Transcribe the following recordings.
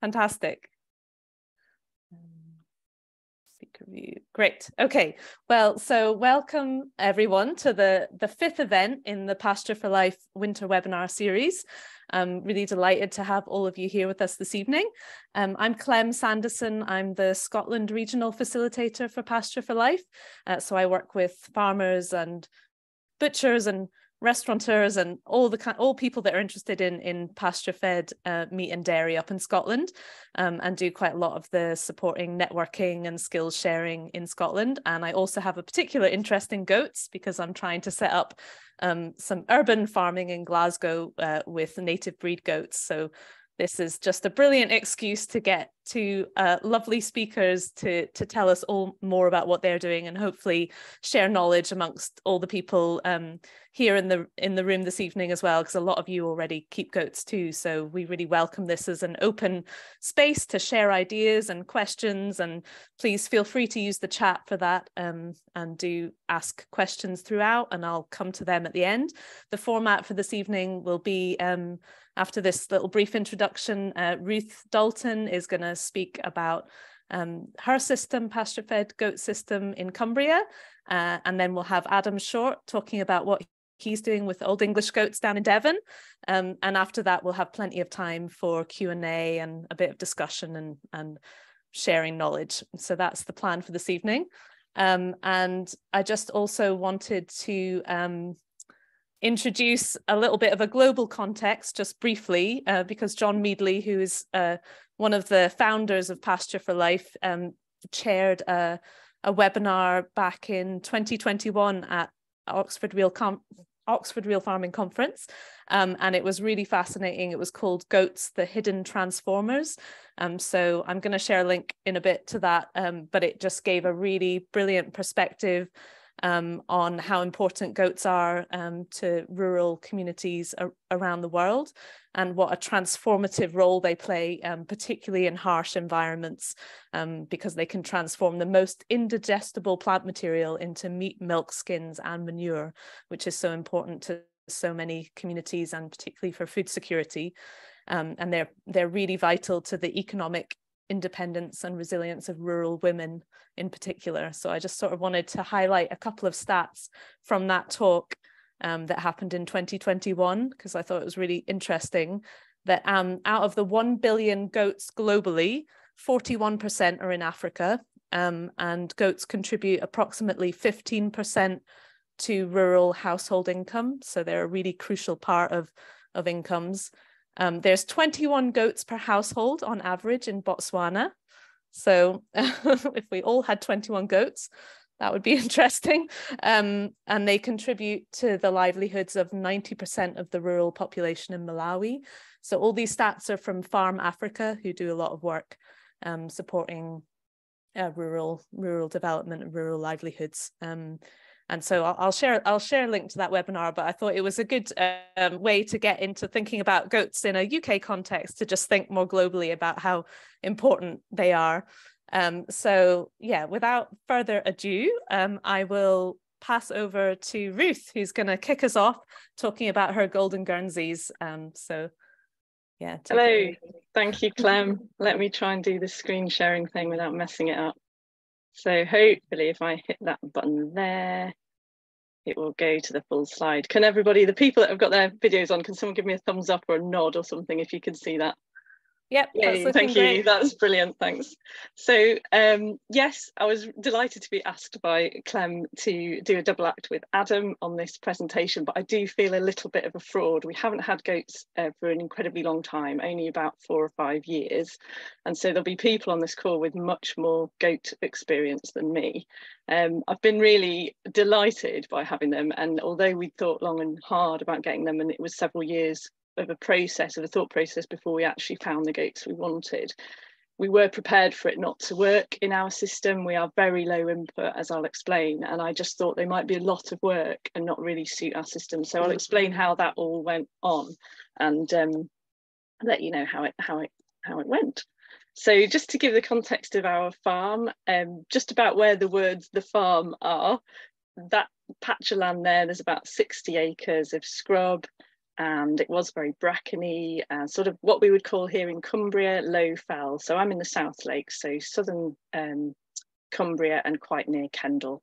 Fantastic. View. Great. Okay. Well, so welcome everyone to the, the fifth event in the Pasture for Life winter webinar series. I'm really delighted to have all of you here with us this evening. Um, I'm Clem Sanderson. I'm the Scotland Regional Facilitator for Pasture for Life. Uh, so I work with farmers and butchers and restaurateurs and all the all people that are interested in in pasture fed uh, meat and dairy up in Scotland um, and do quite a lot of the supporting networking and skills sharing in Scotland. And I also have a particular interest in goats because I'm trying to set up um, some urban farming in Glasgow uh, with native breed goats. So this is just a brilliant excuse to get two uh, lovely speakers to to tell us all more about what they're doing and hopefully share knowledge amongst all the people um, here in the in the room this evening as well because a lot of you already keep goats too so we really welcome this as an open space to share ideas and questions and please feel free to use the chat for that um, and do ask questions throughout and I'll come to them at the end the format for this evening will be um, after this little brief introduction, uh, Ruth Dalton is going to speak about um, her system, pasture fed goat system in Cumbria. Uh, and then we'll have Adam Short talking about what he's doing with Old English goats down in Devon. Um, and after that, we'll have plenty of time for Q&A and a bit of discussion and, and sharing knowledge. So that's the plan for this evening. Um, and I just also wanted to um, introduce a little bit of a global context just briefly, uh, because John Meadley, who is uh, one of the founders of Pasture for Life, um, chaired a, a, webinar back in 2021 at Oxford Real, Com Oxford Real Farming Conference. Um, and it was really fascinating. It was called Goats, the Hidden Transformers. Um, so I'm going to share a link in a bit to that, um, but it just gave a really brilliant perspective um, on how important goats are um, to rural communities around the world and what a transformative role they play, um, particularly in harsh environments, um, because they can transform the most indigestible plant material into meat, milk, skins, and manure, which is so important to so many communities and particularly for food security. Um, and they're they're really vital to the economic independence and resilience of rural women in particular. So I just sort of wanted to highlight a couple of stats from that talk um, that happened in 2021, because I thought it was really interesting that um, out of the 1 billion goats globally, 41% are in Africa, um, and goats contribute approximately 15% to rural household income. So they're a really crucial part of, of incomes. Um, there's 21 goats per household on average in Botswana. So if we all had 21 goats, that would be interesting. Um, and they contribute to the livelihoods of 90% of the rural population in Malawi. So all these stats are from Farm Africa, who do a lot of work um, supporting uh, rural rural development and rural livelihoods. Um, and so I'll, I'll, share I'll share a link to that webinar. But I thought it was a good um, way to get into thinking about goats in a UK context to just think more globally about how important they are. Um, so yeah, without further ado, um, I will pass over to Ruth, who's going to kick us off talking about her golden Guernseys. Um, so yeah. Hello, thank you, Clem. Let me try and do the screen sharing thing without messing it up. So hopefully if I hit that button there, it will go to the full slide. Can everybody, the people that have got their videos on, can someone give me a thumbs up or a nod or something if you can see that? Yep. Yay, thank you. That's brilliant. Thanks. So um, yes, I was delighted to be asked by Clem to do a double act with Adam on this presentation, but I do feel a little bit of a fraud. We haven't had goats uh, for an incredibly long time, only about four or five years. And so there'll be people on this call with much more goat experience than me. Um, I've been really delighted by having them. And although we thought long and hard about getting them, and it was several years of a process of a thought process before we actually found the goats we wanted. We were prepared for it not to work in our system. We are very low input as i'll explain and i just thought they might be a lot of work and not really suit our system. So i'll explain how that all went on and um, let you know how it how it how it went. So just to give the context of our farm um, just about where the words the farm are that patch of land there there's about 60 acres of scrub and it was very brackeny, uh, sort of what we would call here in Cumbria low fell. So I'm in the South Lakes, so southern um, Cumbria and quite near Kendal.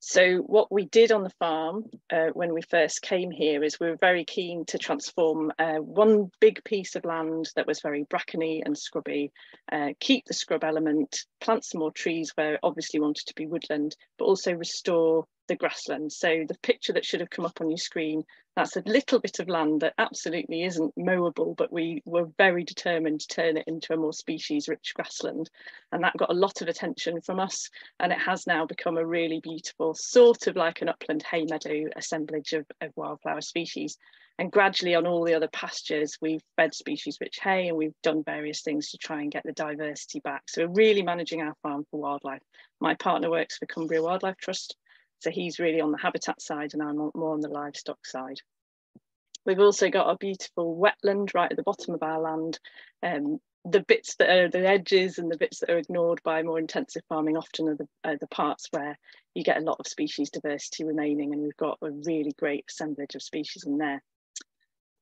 So what we did on the farm uh, when we first came here is we were very keen to transform uh, one big piece of land that was very brackeny and scrubby, uh, keep the scrub element, plant some more trees where obviously wanted to be woodland, but also restore the grassland. So the picture that should have come up on your screen, that's a little bit of land that absolutely isn't mowable, but we were very determined to turn it into a more species rich grassland. And that got a lot of attention from us. And it has now become a really beautiful, sort of like an upland hay meadow assemblage of, of wildflower species. And gradually on all the other pastures, we've fed species rich hay and we've done various things to try and get the diversity back. So we're really managing our farm for wildlife. My partner works for Cumbria Wildlife Trust so he's really on the habitat side and I'm more on the livestock side. We've also got a beautiful wetland right at the bottom of our land. Um, the bits that are the edges and the bits that are ignored by more intensive farming often are the, are the parts where you get a lot of species diversity remaining and we've got a really great assemblage of species in there.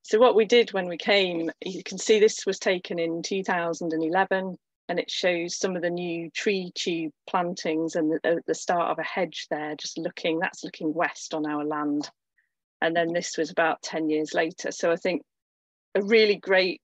So what we did when we came, you can see this was taken in 2011 and it shows some of the new tree tube plantings and the, uh, the start of a hedge there just looking that's looking west on our land. And then this was about 10 years later. So i think a really great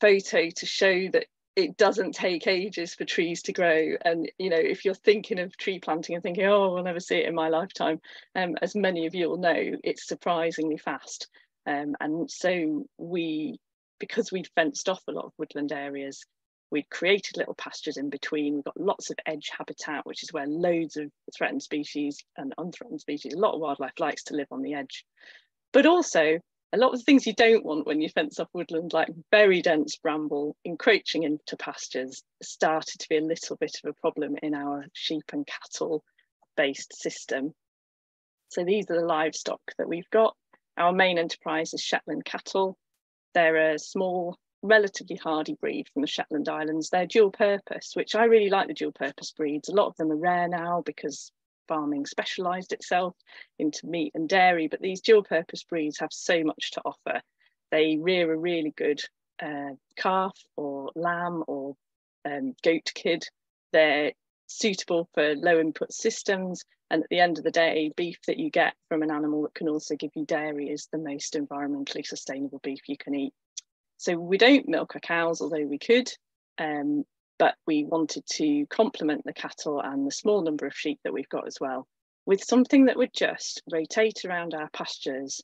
photo to show that it doesn't take ages for trees to grow. And you know if you're thinking of tree planting and thinking oh i'll never see it in my lifetime um, as many of you will know it's surprisingly fast. Um, and so we because we'd fenced off a lot of woodland areas We'd created little pastures in between. We've got lots of edge habitat, which is where loads of threatened species and unthreatened species, a lot of wildlife likes to live on the edge. But also a lot of the things you don't want when you fence off woodland, like very dense bramble encroaching into pastures, started to be a little bit of a problem in our sheep and cattle based system. So these are the livestock that we've got. Our main enterprise is Shetland cattle. They're a small relatively hardy breed from the Shetland Islands. They're dual purpose, which I really like the dual purpose breeds. A lot of them are rare now because farming specialised itself into meat and dairy, but these dual purpose breeds have so much to offer. They rear a really good uh, calf or lamb or um, goat kid. They're suitable for low input systems. And at the end of the day, beef that you get from an animal that can also give you dairy is the most environmentally sustainable beef you can eat. So we don't milk our cows, although we could, um, but we wanted to complement the cattle and the small number of sheep that we've got as well with something that would just rotate around our pastures,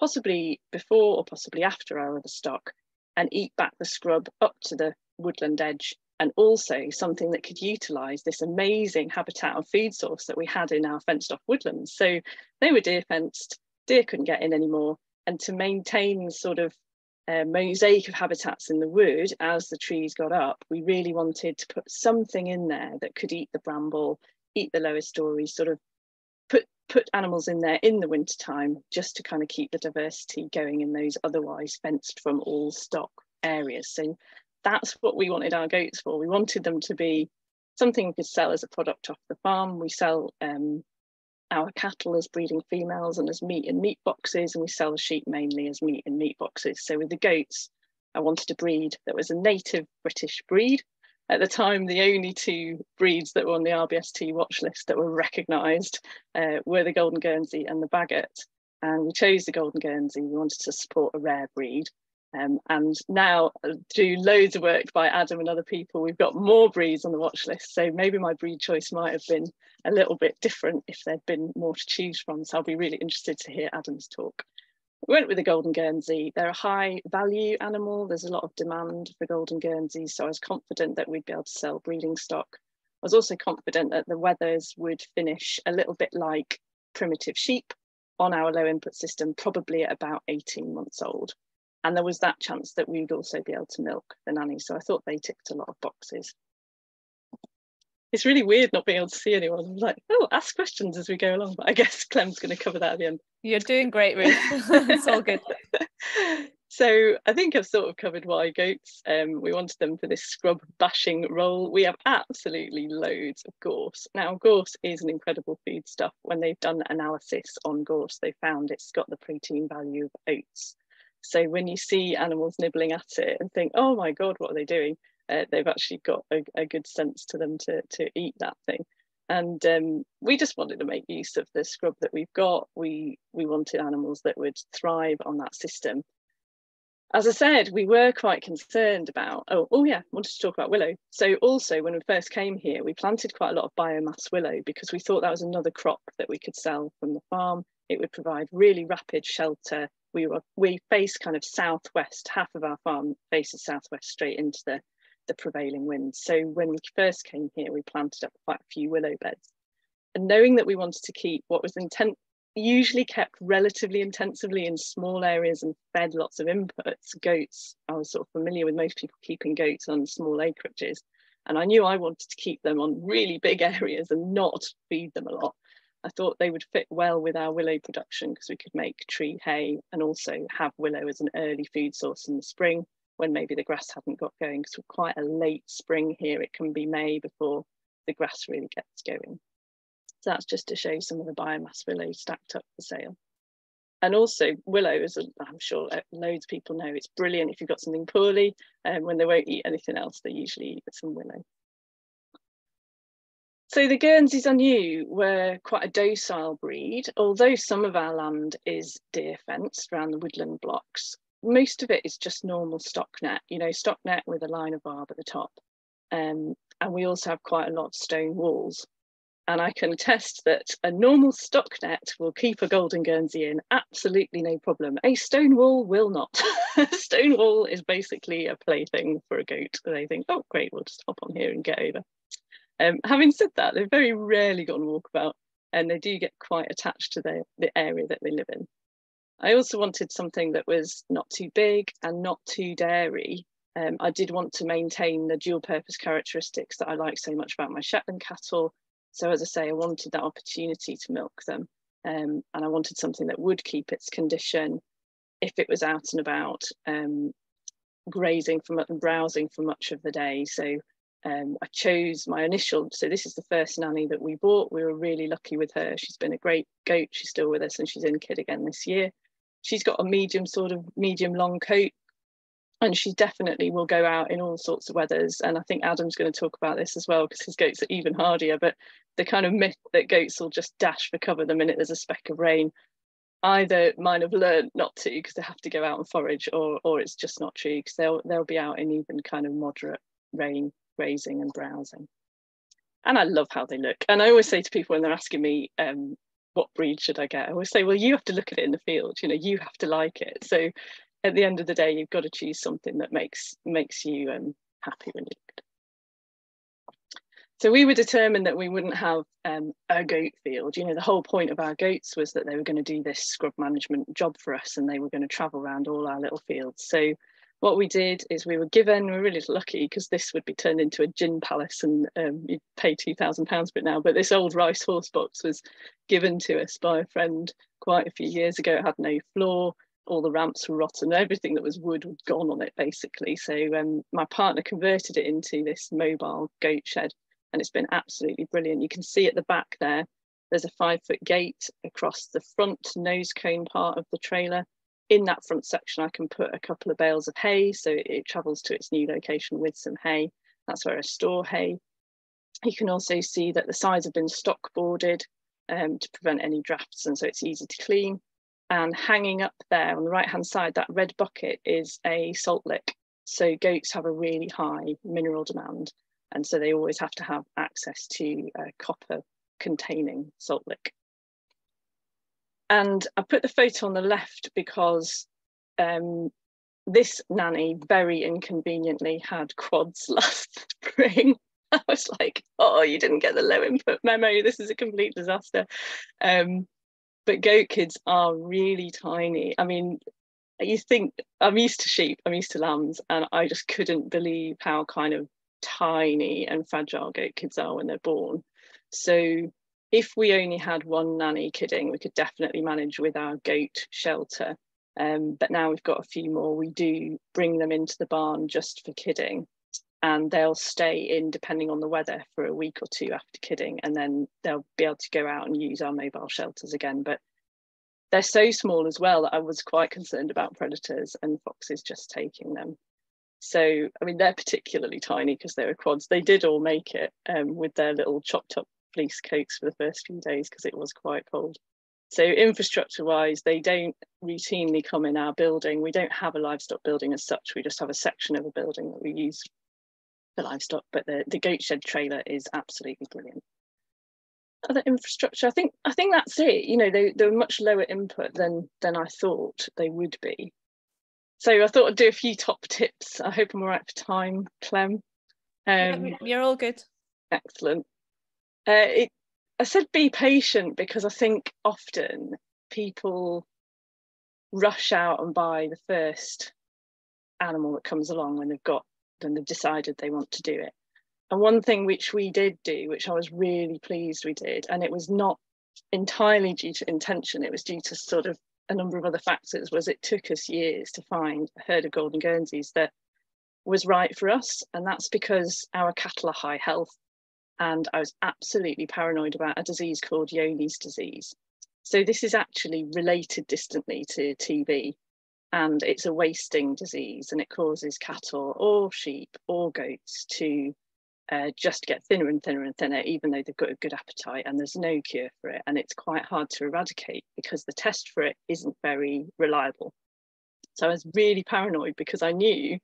possibly before or possibly after our other stock, and eat back the scrub up to the woodland edge and also something that could utilise this amazing habitat and food source that we had in our fenced off woodlands. So they were deer fenced, deer couldn't get in anymore. And to maintain sort of uh, mosaic of habitats in the wood as the trees got up, we really wanted to put something in there that could eat the bramble, eat the lower stories, sort of put put animals in there in the winter time just to kind of keep the diversity going in those otherwise fenced from all stock areas. So that's what we wanted our goats for. We wanted them to be something we could sell as a product off the farm. We sell um, our cattle as breeding females and as meat in meat boxes, and we sell the sheep mainly as meat in meat boxes. So with the goats, I wanted a breed that was a native British breed. At the time, the only two breeds that were on the RBST watch list that were recognised uh, were the Golden Guernsey and the Bagot. And we chose the Golden Guernsey. We wanted to support a rare breed. Um, and now, through loads of work by Adam and other people, we've got more breeds on the watch list. So maybe my breed choice might have been a little bit different if there'd been more to choose from. So I'll be really interested to hear Adam's talk. We went with the Golden Guernsey. They're a high value animal. There's a lot of demand for Golden Guernseys. So I was confident that we'd be able to sell breeding stock. I was also confident that the wethers would finish a little bit like primitive sheep on our low input system, probably at about 18 months old and there was that chance that we would also be able to milk the nanny. So i thought they ticked a lot of boxes. It's really weird not being able to see anyone. I'm like oh ask questions as we go along. But i guess clem's going to cover that at the end. You're doing great ruth. It's all good. So i think i've sort of covered why goats um, we wanted them for this scrub bashing role. We have absolutely loads of gorse. Now gorse is an incredible food stuff when they've done analysis on gorse they found it's got the protein value of oats So when you see animals nibbling at it and think, oh my God, what are they doing? Uh, they've actually got a, a, good sense to them to, to eat that thing. And um, we just wanted to make use of the scrub that we've got. We, we wanted animals that would thrive on that system as I said, we were quite concerned about, oh, oh yeah, wanted to talk about willow. So also when we first came here, we planted quite a lot of biomass willow because we thought that was another crop that we could sell from the farm. It would provide really rapid shelter. We were we face kind of southwest, half of our farm faces southwest straight into the, the prevailing wind So when we first came here, we planted up quite a few willow beds. And knowing that we wanted to keep what was intent usually kept relatively intensively in small areas and fed lots of inputs. Goats, I was sort of familiar with most people keeping goats on small acreages. And I knew I wanted to keep them on really big areas and not feed them a lot. I thought they would fit well with our willow production because we could make tree hay and also have willow as an early food source in the spring when maybe the grass hadn't got going. Because we're quite a late spring here, it can be May before the grass really gets going. So that's just to show some of the biomass willow stacked up for sale. And also willow, as I'm sure loads of people know, it's brilliant if you've got something poorly and um, when they won't eat anything else, they usually eat some willow. So the Guernseys I knew were quite a docile breed, although some of our land is deer fenced around the woodland blocks. Most of it is just normal stock net, you know, stock net with a line of barb at the top. Um, and we also have quite a lot of stone walls. And I can attest that a normal stock net will keep a golden Guernsey in absolutely no problem. A stone wall will not. stone wall is basically a plaything for a goat. They think, oh, great, we'll just hop on here and get over. Um, having said that, they've very rarely gone on walkabout and they do get quite attached to the, the area that they live in. I also wanted something that was not too big and not too dairy. Um, I did want to maintain the dual purpose characteristics that I like so much about my Shetland cattle so as I say, I wanted that opportunity to milk them um, and I wanted something that would keep its condition if it was out and about um, grazing from and browsing for much of the day. So um, I chose my initial, so this is the first nanny that we bought. We were really lucky with her. She's been a great goat. She's still with us and she's in kid again this year. She's got a medium sort of medium long coat and she definitely will go out in all sorts of weathers and i think adam's going to talk about this as well because his goats are even hardier but the kind of myth that goats will just dash for cover the minute there's a speck of rain either mine have learned not to because they have to go out and forage or or it's just not true because they'll they'll be out in even kind of moderate rain grazing and browsing and i love how they look and i always say to people when they're asking me um, what breed should I get? I always say, well, you have to look at it in the field. You know, you have to like it. So at the end of the day, you've got to choose something that makes makes you um, happy when you look so we were determined that we wouldn't have um, a goat field. You know, the whole point of our goats was that they were going to do this scrub management job for us and they were going to travel around all our little fields. So what we did is we were given, we were really lucky because this would be turned into a gin palace and um, you'd pay £2,000 for it now. But this old rice horse box was given to us by a friend quite a few years ago. It had no floor. All the ramps were rotten. Everything that was wood was gone on it basically. So um, my partner converted it into this mobile goat shed and it's been absolutely brilliant. You can see at the back there there's a five foot gate across the front nose cone part of the trailer in that front section i can put a couple of bales of hay so it, travels to its new location with some hay that's where i store hay you can also see that the sides have been stock boarded um, to prevent any drafts and so it's easy to clean and hanging up there on the right hand side, that red bucket is a salt lick. So goats have a really high mineral demand. And so they always have to have access to a copper containing salt lick. And I put the photo on the left because um, this nanny very inconveniently had quads last spring. I was like, oh, you didn't get the low input memo. This is a complete disaster. Um, but goat kids are really tiny. I mean, you think I'm used to sheep, I'm used to lambs, and I just couldn't believe how kind of tiny and fragile goat kids are when they're born. So if we only had one nanny kidding, we could definitely manage with our goat shelter. Um, but now we've got a few more. We do bring them into the barn just for kidding and they'll stay in depending on the weather for a week or two after kidding and then they'll be able to go out and use our mobile shelters again but they're so small as well that I was quite concerned about predators and foxes just taking them. So, I mean, they're particularly tiny because they were quads. They did all make it um, with their little chopped up fleece coats for the first few days because it was quite cold. So infrastructure wise, they don't routinely come in our building. We don't have a livestock building as such. We just have a section of a building that we use for livestock, but the, the goat shed trailer is absolutely brilliant. Other infrastructure, I think I think that's it. You know, they, they were much lower input than than I thought they would be. So I thought I'd do a few top tips. I hope I'm all right for time, Clem. Um, You're all good. Excellent. Uh, it, I said be patient because I think often people rush out and buy the first animal that comes along when they've got and they've decided they want to do it. And one thing which we did do, which I was really pleased we did, and it was not entirely due to intention, it was due to sort of a number of other factors, was it took us years to find a herd of golden Guernseys that was right for us. And that's because our cattle are high health and I was absolutely paranoid about a disease called Johne's disease. So this is actually related distantly to TB and it's a wasting disease and it causes cattle or sheep or goats to uh, just get thinner and thinner and thinner, even though they've got a good appetite and there's no cure for it. And it's quite hard to eradicate because the test for it isn't very reliable. So I was really paranoid because I knew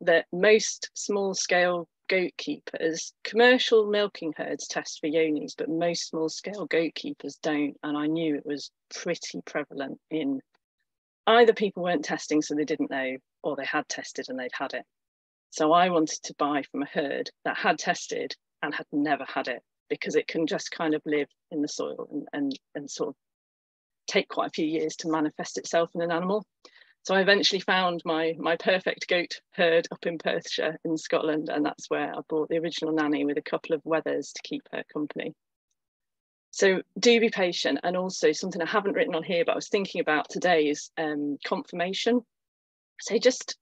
that most small scale goat keepers, commercial milking herds test for Johne's, but most small scale goat keepers don't. And I knew it was pretty prevalent in either people weren't testing, so they didn't know, or they had tested and they'd had it. So I wanted to buy from a herd that had tested and had never had it because it can just kind of live in the soil and, and, and sort of take quite a few years to manifest itself in an animal. So I eventually found my my perfect goat herd up in Perthshire in Scotland, and that's where I bought the original nanny with a couple of wethers to keep her company. So do be patient, and also something I haven't written on here, but I was thinking about today is um, confirmation. So just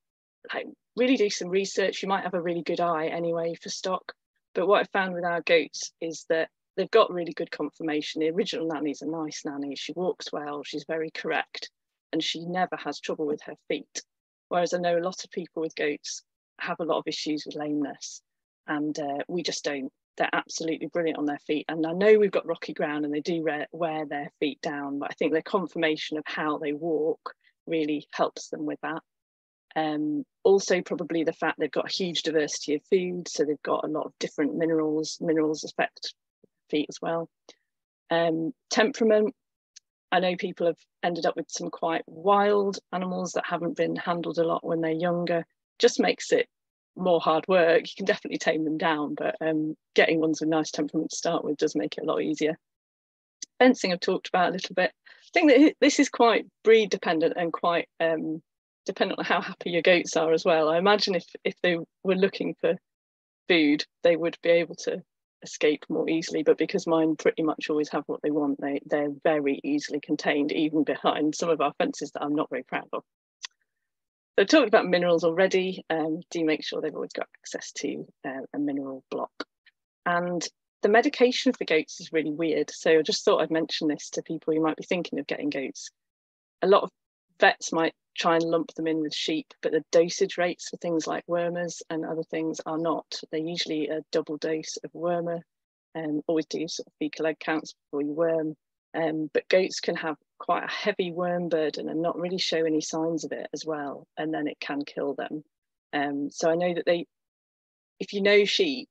like really do some research. You might have a really good eye anyway for stock, but what I found with our goats is that they've got really good confirmation. The original nanny's a nice nanny. She walks well. She's very correct and she never has trouble with her feet. Whereas I know a lot of people with goats have a lot of issues with lameness, and uh, we just don't. They're absolutely brilliant on their feet. And I know we've got rocky ground and they do wear their feet down, but I think the confirmation of how they walk really helps them with that. Um, also, probably the fact they've got a huge diversity of food, so they've got a lot of different minerals. Minerals affect feet as well. Um, temperament, I know people have ended up with some quite wild animals that haven't been handled a lot when they're younger. Just makes it more hard work. You can definitely tame them down, but um, getting ones with nice temperament to start with does make it a lot easier. Fencing I've talked about a little bit. I think that this is quite breed dependent and quite um, dependent on how happy your goats are as well. I imagine if if they were looking for food, they would be able to escape more easily but because mine pretty much always have what they want they they're very easily contained even behind some of our fences that i'm not very proud of. So I've talked about minerals already um, do make sure they've always got access to uh, a mineral block. And the medication for goats is really weird. So i just thought i'd mention this to people who might be thinking of getting goats. A lot of vets might try and lump them in with sheep, but the dosage rates for things like wormers and other things are not. They're usually a double dose of wormer. Um, always do sort of fecal egg counts before you worm. Um, but goats can have quite a heavy worm burden and not really show any signs of it as well, and then it can kill them. Um, so I know that they, if you know sheep,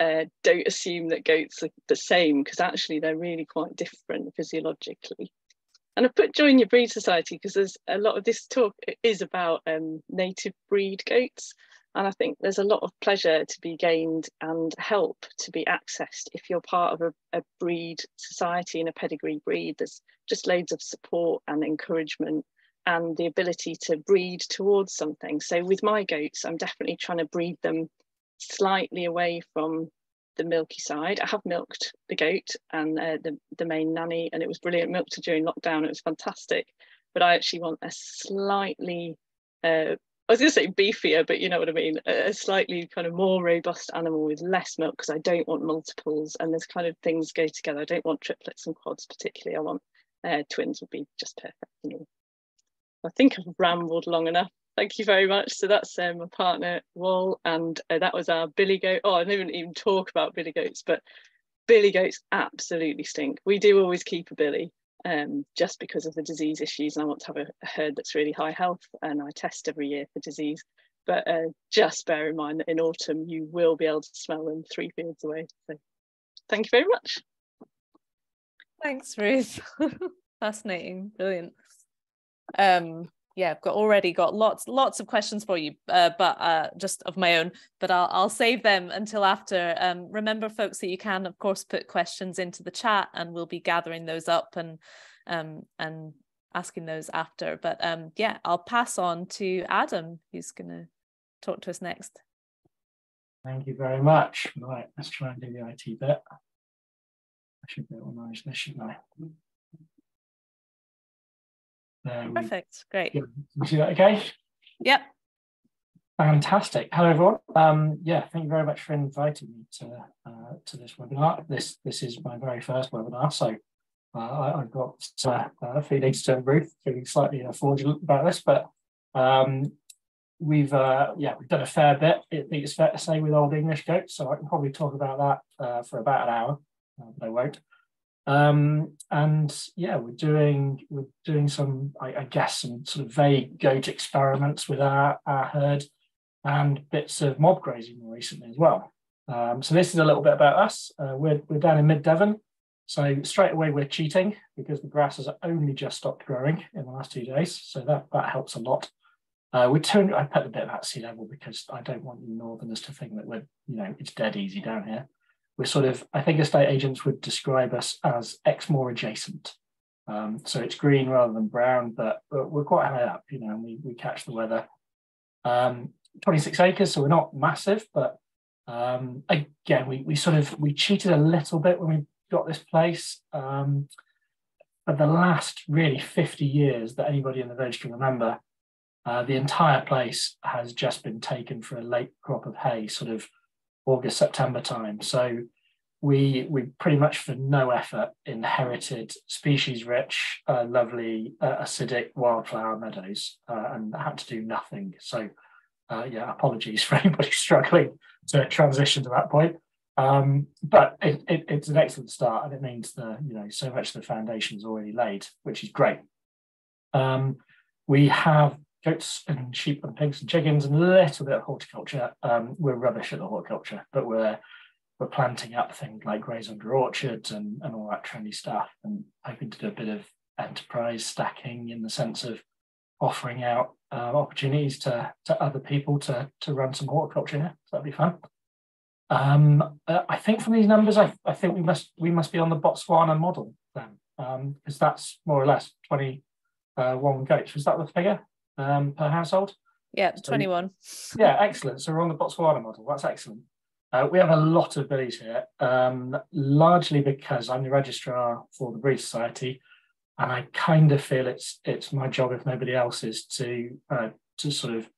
uh, don't assume that goats are the same because actually they're really quite different physiologically. And I've put Join Your Breed Society because there's a lot of this talk is about um, native breed goats. And I think there's a lot of pleasure to be gained and help to be accessed if you're part of a, a breed society and a pedigree breed. There's just loads of support and encouragement and the ability to breed towards something. So with my goats, I'm definitely trying to breed them slightly away from the milky side. I have milked the goat and uh, the, the main nanny, and it was brilliant. Milked her during lockdown, it was fantastic. But I actually want a slightly, uh, I was going to say beefier, but you know what I mean, a, slightly kind of more robust animal with less milk because I don't want multiples and there's kind of things go together. I don't want triplets and quads particularly. I want uh, twins would be just perfect. I think I've rambled long enough. Thank you very much. So that's um, my partner, Wall, and uh, that was our billy goat. Oh, I didn't even talk about billy goats, but billy goats absolutely stink. We do always keep a billy um, just because of the disease issues, and I want to have a, a, herd that's really high health, and I test every year for disease. But uh, just bear in mind that in autumn you will be able to smell them three fields away. So thank you very much. Thanks, Ruth. Fascinating, brilliant. Um, yeah, I've got already got lots lots of questions for you, uh, but uh, just of my own. But I'll I'll save them until after. Um, remember, folks, that you can of course put questions into the chat, and we'll be gathering those up and um and asking those after. But um, yeah, I'll pass on to Adam, who's going to talk to us next. Thank you very much. Right, let's try and do the IT bit. I should be able to manage this, shouldn't I? Um, Perfect. Great. You see that okay? Yep. Fantastic. Hello, everyone. Um, yeah, thank you very much for inviting me to uh, to this webinar. This this is my very first webinar, so uh, I, have got uh, uh, feelings to Ruth, feeling slightly uh, fraudulent about this, but um, we've uh, yeah we've done a fair bit. I think it's fair to say with old English goats, so I can probably talk about that uh, for about an hour, but I won't. Um, and yeah, we're doing we're doing some, I, I, guess, some sort of vague goat experiments with our, our herd and bits of mob grazing more recently as well. Um, so this is a little bit about us. Uh, we're, we're down in mid Devon. So straight away we're cheating because the grass has only just stopped growing in the last two days. So that, that helps a lot. Uh, we turned, I put a bit about sea level because I don't want you northerners to think that we're, you know, it's dead easy down here we're sort of, I think estate agents would describe us as Exmoor adjacent. Um, so it's green rather than brown, but, but we're quite high up, you know, and we, we catch the weather. Um, 26 acres, so we're not massive, but um, again, we, we sort of, we cheated a little bit when we got this place. Um, but the last really 50 years that anybody in the village can remember, uh, the entire place has just been taken for a late crop of hay, sort of August, September time. So we we pretty much for no effort inherited species rich, uh, lovely, uh, acidic wildflower meadows uh, and had to do nothing. So uh, yeah, apologies for anybody struggling to transition to that point. Um, but it, it, it's an excellent start and it means the you know so much of the foundation is already laid, which is great. Um, we have goats and sheep and pigs and chickens and a little bit of horticulture. Um, we're rubbish at the horticulture, but we're we're planting up things like graze under orchards and, and all that trendy stuff and hoping to do a bit of enterprise stacking in the sense of offering out uh, opportunities to, to other people to, to run some horticulture here. So that'd be fun. Um, uh, I think from these numbers, I, I think we must we must be on the Botswana model then, because um, that's more or less 21 uh, goats. Was that the figure? Um, per household. Yeah, so, 21. yeah, excellent. So we're on the Botswana model. That's excellent. Uh, we have a lot of billies here, um, largely because I'm the registrar for the Breed Society, and I kind of feel it's it's my job, if nobody else is, to uh, to sort of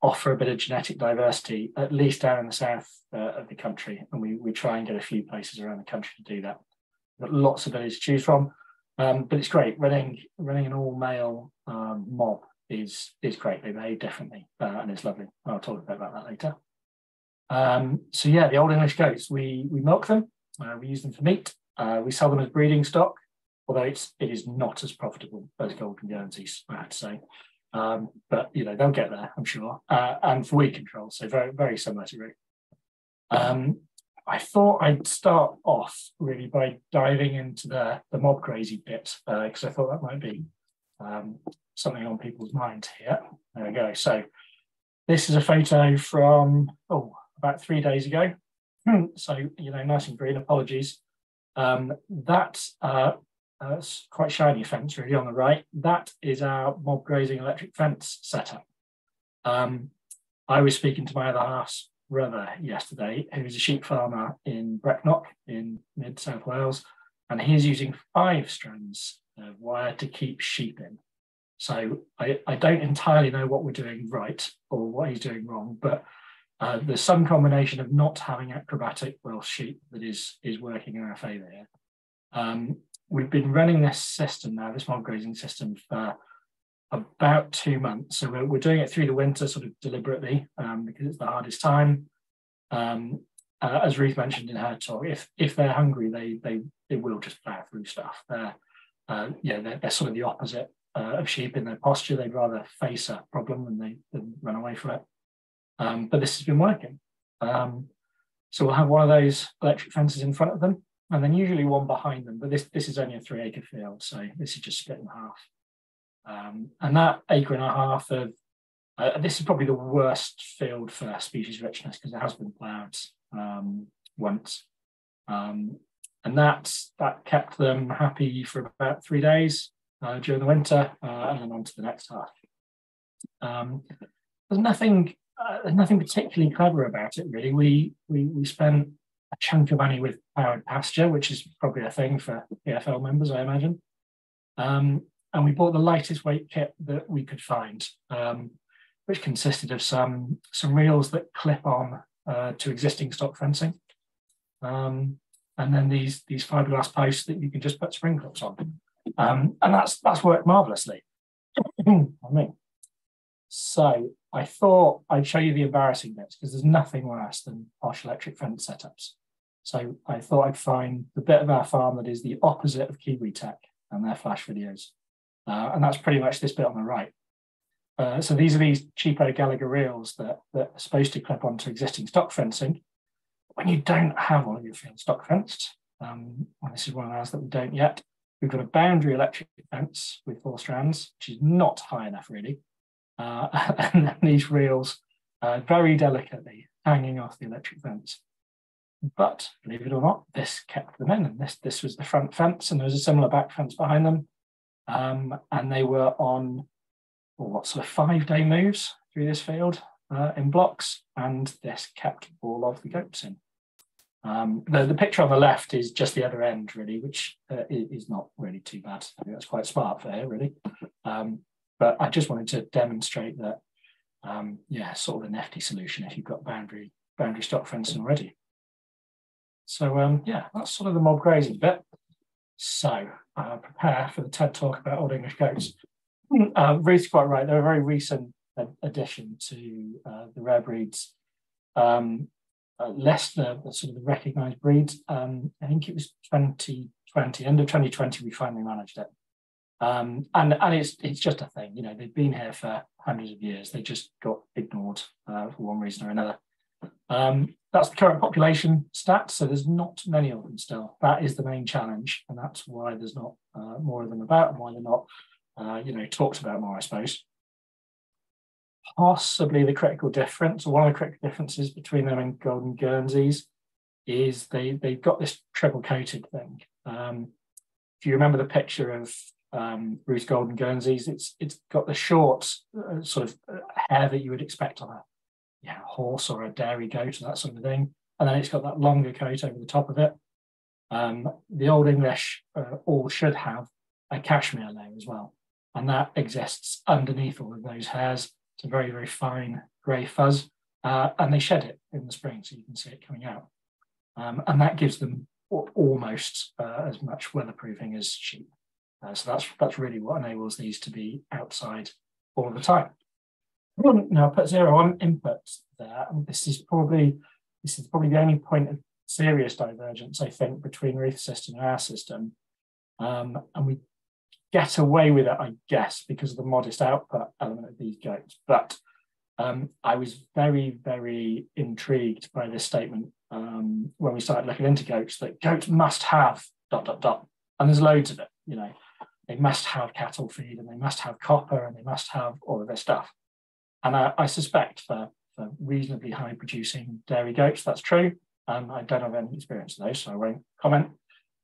offer a bit of genetic diversity, at least down in the south uh, of the country, and we we try and get a few places around the country to do that. We've got lots of billies to choose from, um, but it's great running running an all male um, mob is is great. They behave differently, uh, and it's lovely. I'll talk a bit about that later. Um, so yeah, the old English goats, we we milk them, uh, we use them for meat, uh, we sell them as breeding stock, although it's it is not as profitable as golden Guernseys, I have to say. Um, but you know they'll get there, I'm sure, uh, and for weed control, so very very similar to Rick. Um, I thought I'd start off really by diving into the the mob grazing bit because uh, I thought that might be um, something on people's minds here. There we go. So this is a photo from, oh, about three days ago. so, you know, nice and green, apologies. Um, that uh, uh, quite shiny fence really on the right. That is our mob grazing electric fence setup. Um, I was speaking to my other half's brother yesterday, who's a sheep farmer in Brecknock in mid South Wales, and he's using five strands of wire to keep sheep in. So I, I don't entirely know what we're doing right or what he's doing wrong, but uh, there's some combination of not having acrobatic Welsh sheep that is is working in our favour here. Um, we've been running this system now, this mob grazing system for about two months. So we're, we're doing it through the winter sort of deliberately um, because it's the hardest time. Um, uh, as Ruth mentioned in her talk, if if they're hungry, they they they will just plow through stuff. They're uh, yeah, they're, they're sort of the opposite uh, of sheep in their posture. They'd rather face a problem than they than run away from it. Um, but this has been working. Um, so we'll have one of those electric fences in front of them, and then usually one behind them. But this this is only a three acre field, so this is just split in half. Um, and that acre and a half of uh, this is probably the worst field for species richness because it has been ploughed um, once. Um, and that that kept them happy for about three days uh, during the winter, uh, and then on to the next half. Um, there's nothing uh, there's nothing particularly clever about it, really. We we we spent a chunk of money with powered pasture, which is probably a thing for PFL members, I imagine. Um, and we bought the lightest weight kit that we could find, um, which consisted of some some reels that clip on uh, to existing stock fencing, um, and then these these fiberglass posts that you can just put spring clips on, um, and that's that's worked marvelously. I mean, so I thought I'd show you the embarrassing bits because there's nothing worse than posh electric fence setups. So I thought I'd find the bit of our farm that is the opposite of Kiwi Tech and their flash videos. Uh, and that's pretty much this bit on the right. Uh, so these are these cheapo Gallagher reels that, that are supposed to clip onto existing stock fencing. When you don't have all of your field stock fenced, um, and this is one of ours that we don't yet, we've got a boundary electric fence with four strands, which is not high enough really. Uh, and then these reels uh, very delicately hanging off the electric fence. But believe it or not, this kept them in. And this, this was the front fence, and there was a similar back fence behind them. Um, and they were on well, what sort of five day moves through this field uh, in blocks, and this kept all of the goats in. Um, the, the picture on the left is just the other end, really, which uh, is not really too bad. I think that's quite smart for here, really. Um, but I just wanted to demonstrate that, um, yeah, sort of a nifty solution if you've got boundary boundary stock fencing already. So um, yeah, that's sort of the mob grazing bit. So uh, prepare for the TED talk about Old English goats. Uh, Ruth's quite right. They're a very recent addition to uh, the rare breeds um, uh, less the, the, sort of the recognised breeds. Um, I think it was 2020, end of 2020, we finally managed it. Um, and and it's it's just a thing, you know. They've been here for hundreds of years. They just got ignored uh, for one reason or another. Um, that's the current population stats. So there's not many of them still. That is the main challenge, and that's why there's not uh, more of them about, and why they're not, uh, you know, talked about more, I suppose. Possibly the critical difference, or one of the critical differences between them and golden Guernseys, is they they've got this triple coated thing. Um, if you remember the picture of um, Ruth's Golden Guernseys, it's it's got the short uh, sort of uh, hair that you would expect on a yeah, horse or a dairy goat or that sort of thing. And then it's got that longer coat over the top of it. Um, the Old English uh, all should have a cashmere layer as well. And that exists underneath all of those hairs. It's a very, very fine grey fuzz. Uh, and they shed it in the spring, so you can see it coming out. Um, and that gives them almost uh, as much weatherproofing as sheep. Uh, so that's that's really what enables these to be outside all the time. Now put zero on input there, this is probably this is probably the only point of serious divergence I think between Ruth's system and our system, um, and we get away with it, I guess, because of the modest output element of these goats. But um, I was very, very intrigued by this statement um, when we started looking into goats that goats must have dot dot dot, and there's loads of it. You know, they must have cattle feed, and they must have copper, and they must have all of this stuff. And I, I suspect for, for, reasonably high producing dairy goats, that's true. Um, I don't have any experience of those, so I won't comment.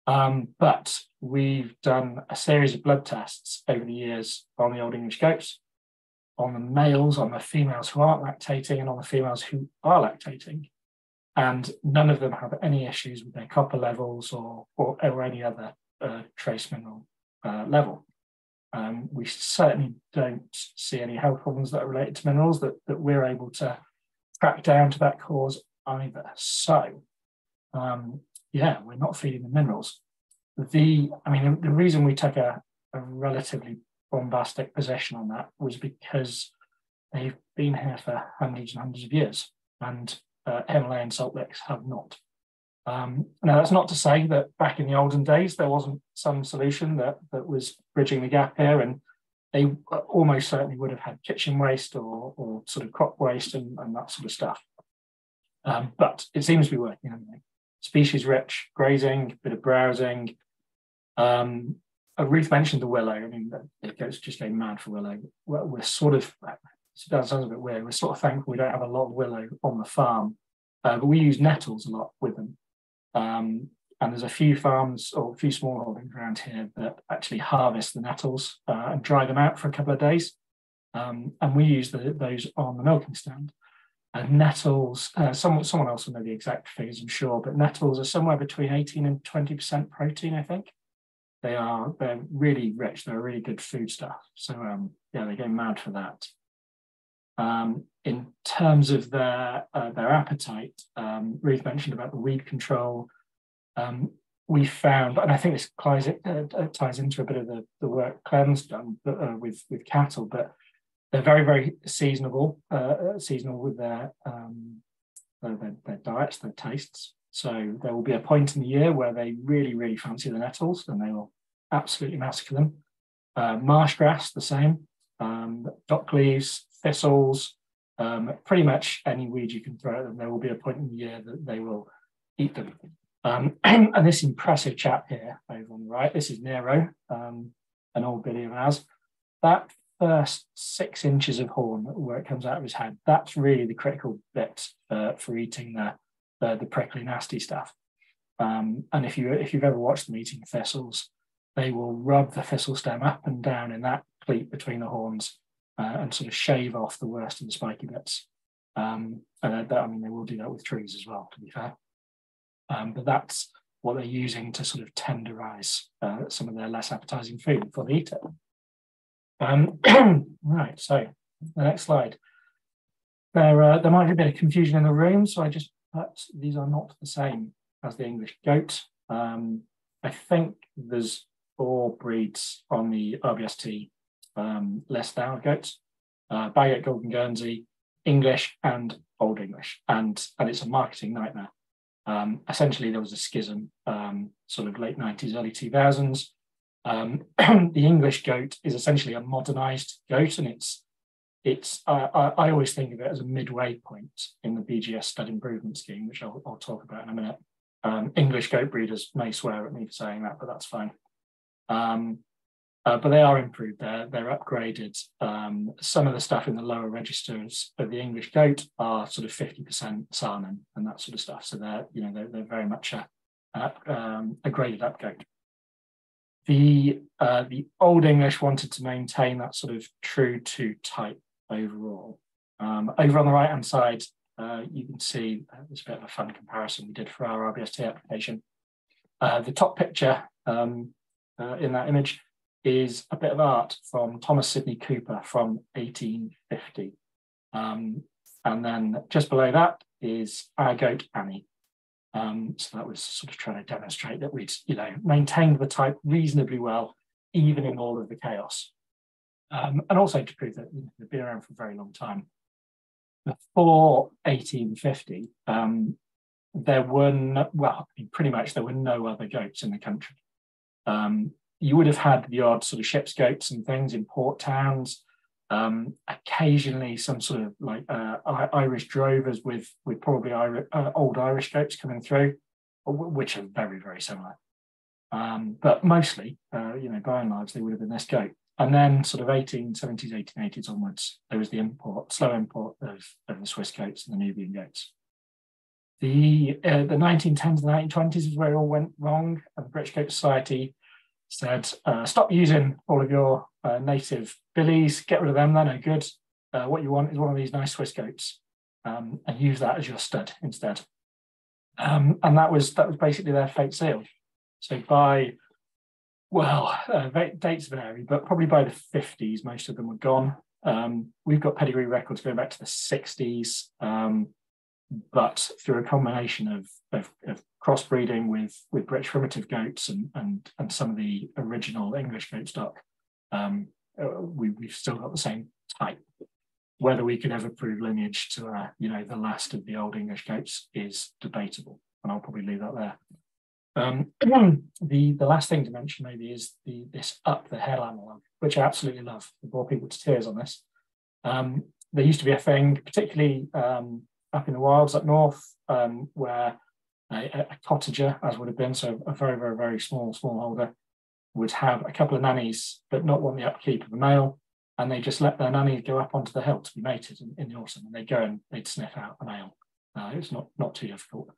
Um, but we've done a series of blood tests over the years on the Old English goats, on the males, on the females who aren't lactating, and on the females who are lactating. And none of them have any issues with their copper levels or, or, or any other uh, trace mineral uh, level. Um, we certainly don't see any health problems that are related to minerals that, that we're able to track down to that cause either. So, um, yeah, we're not feeding the minerals. the, I mean, the, reason we took a, a relatively bombastic position on that was because they've been here for hundreds and hundreds of years, and uh, Himalayan salt licks have not. Um, now, that's not to say that back in the olden days there wasn't some solution that that was bridging the gap here, and they almost certainly would have had kitchen waste or, or sort of crop waste and, and that sort of stuff. Um, but it seems to be working anyway. Species rich, grazing, bit of browsing. Um, uh, Ruth mentioned the willow. I mean, it goes just going mad for willow. We're, we're sort of, that sounds a bit weird. We're sort of thankful we don't have a lot of willow on the farm, uh, but we use nettles a lot with them. Um, and there's a few farms or a few small holdings around here that actually harvest the nettles uh, and dry them out for a couple of days. Um, and we use the, those on the milking stand. And nettles, uh, someone, someone else will know the exact figures, I'm sure, but nettles are somewhere between 18 and 20% protein, I think. They are, they're really rich. They're a really good food stuff. So um, yeah, they go mad for that. Um, in terms of their, uh, their appetite, um, Ruth mentioned about the weed control um, we found, and I think this ties, uh, uh, ties into a bit of the, the work Clem's done uh, with, with cattle, but they're very, very seasonable, uh, seasonal with their, um, their, their diets, their tastes. So there will be a point in the year where they really, really fancy the nettles and they will absolutely massacre them. Uh, marsh grass, the same. Um, dock leaves, thistles, um, pretty much any weed you can throw at them. There will be a point in the year that they will eat them. Um, and this impressive chap here over on the right, this is Nero, um, an old Billy of ours. That first six inches of horn where it comes out of his head, that's really the critical bit uh, for eating the, the, the, prickly, nasty stuff. Um, and if you if you've ever watched them eating thistles, they will rub the thistle stem up and down in that cleat between the horns uh, and sort of shave off the worst of the spiky bits. Um, and that, I mean, they will do that with trees as well, to be fair. Um, but that's what they're using to sort of tenderize uh, some of their less appetizing food before they eat it. Um, right, so the next slide. There, uh, there might be a bit of confusion in the room, so I just put these are not the same as the English goat. Um, I think there's four breeds on the RBST um, list now of goats. Uh, Bagot Golden Guernsey, English and Old English. And, and it's a marketing nightmare. Um, essentially, there was a schism, um, sort of late 90s, early 2000s. Um, the English goat is essentially a modernized goat, and it's it's uh, I, I, always think of it as a midway point in the BGS stud improvement scheme, which I'll, I'll talk about in a minute. Um, English goat breeders may swear at me for saying that, but that's fine. Um, uh, but they are improved. They're they're upgraded. Um, some of the stuff in the lower registers of the English goat are sort of fifty percent Saanen and that sort of stuff. So they're you know they're, they're very much a, a, um, a graded up goat. The uh, the old English wanted to maintain that sort of true to type overall. Um, over on the right hand side, uh, you can see uh, this bit of a fun comparison we did for our RBST application. Uh, the top picture um, uh, in that image is a bit of art from Thomas Sidney Cooper from 1850. Um, and then just below that is our goat Annie. Um, so that was sort of trying to demonstrate that we'd, you know, maintained the type reasonably well, even in all of the chaos. Um, and also to prove that they've been around for a very long time. Before 1850, um, there were no, well, pretty much there were no other goats in the country. Um, you would have had the odd sort of ship's goats and things in port towns. Um, occasionally, some sort of like uh, Irish drovers with with probably Irish, uh, old Irish goats coming through, which are very very similar. Um, but mostly, uh, you know, by and large, they would have been this goat. And then, sort of 1870s, 1880s onwards, there was the import, slow import of, of the Swiss goats and the Nubian goats. The uh, the 1910s and 1920s is where it all went wrong, and the British Goat Society said, uh, stop using all of your uh, native billies, get rid of them, they're no good. Uh, what you want is one of these nice Swiss goats um, and use that as your stud instead. Um, and that was that was basically their fate sealed. So by, well, uh, dates vary, but probably by the 50s, most of them were gone. Um, we've got pedigree records going back to the 60s, um, but through a combination of, of, of crossbreeding with with British primitive goats and and and some of the original English goat stock, um, uh, we, we've still got the same type. Whether we could ever prove lineage to uh, you know the last of the old English goats is debatable, and I'll probably leave that there. Um, the the last thing to mention maybe is the this up the hill analog, which I absolutely love. I bore people to tears on this. Um, there used to be a thing, particularly um, up in the wilds up north, um, where a, a, cottager, as would have been, so a very, very, very small smallholder, would have a couple of nannies, but not want the upkeep of a male. And they just let their nannies go up onto the hill to be mated in, in the autumn, and they'd go and they'd sniff out a male. Uh, it's not not too difficult.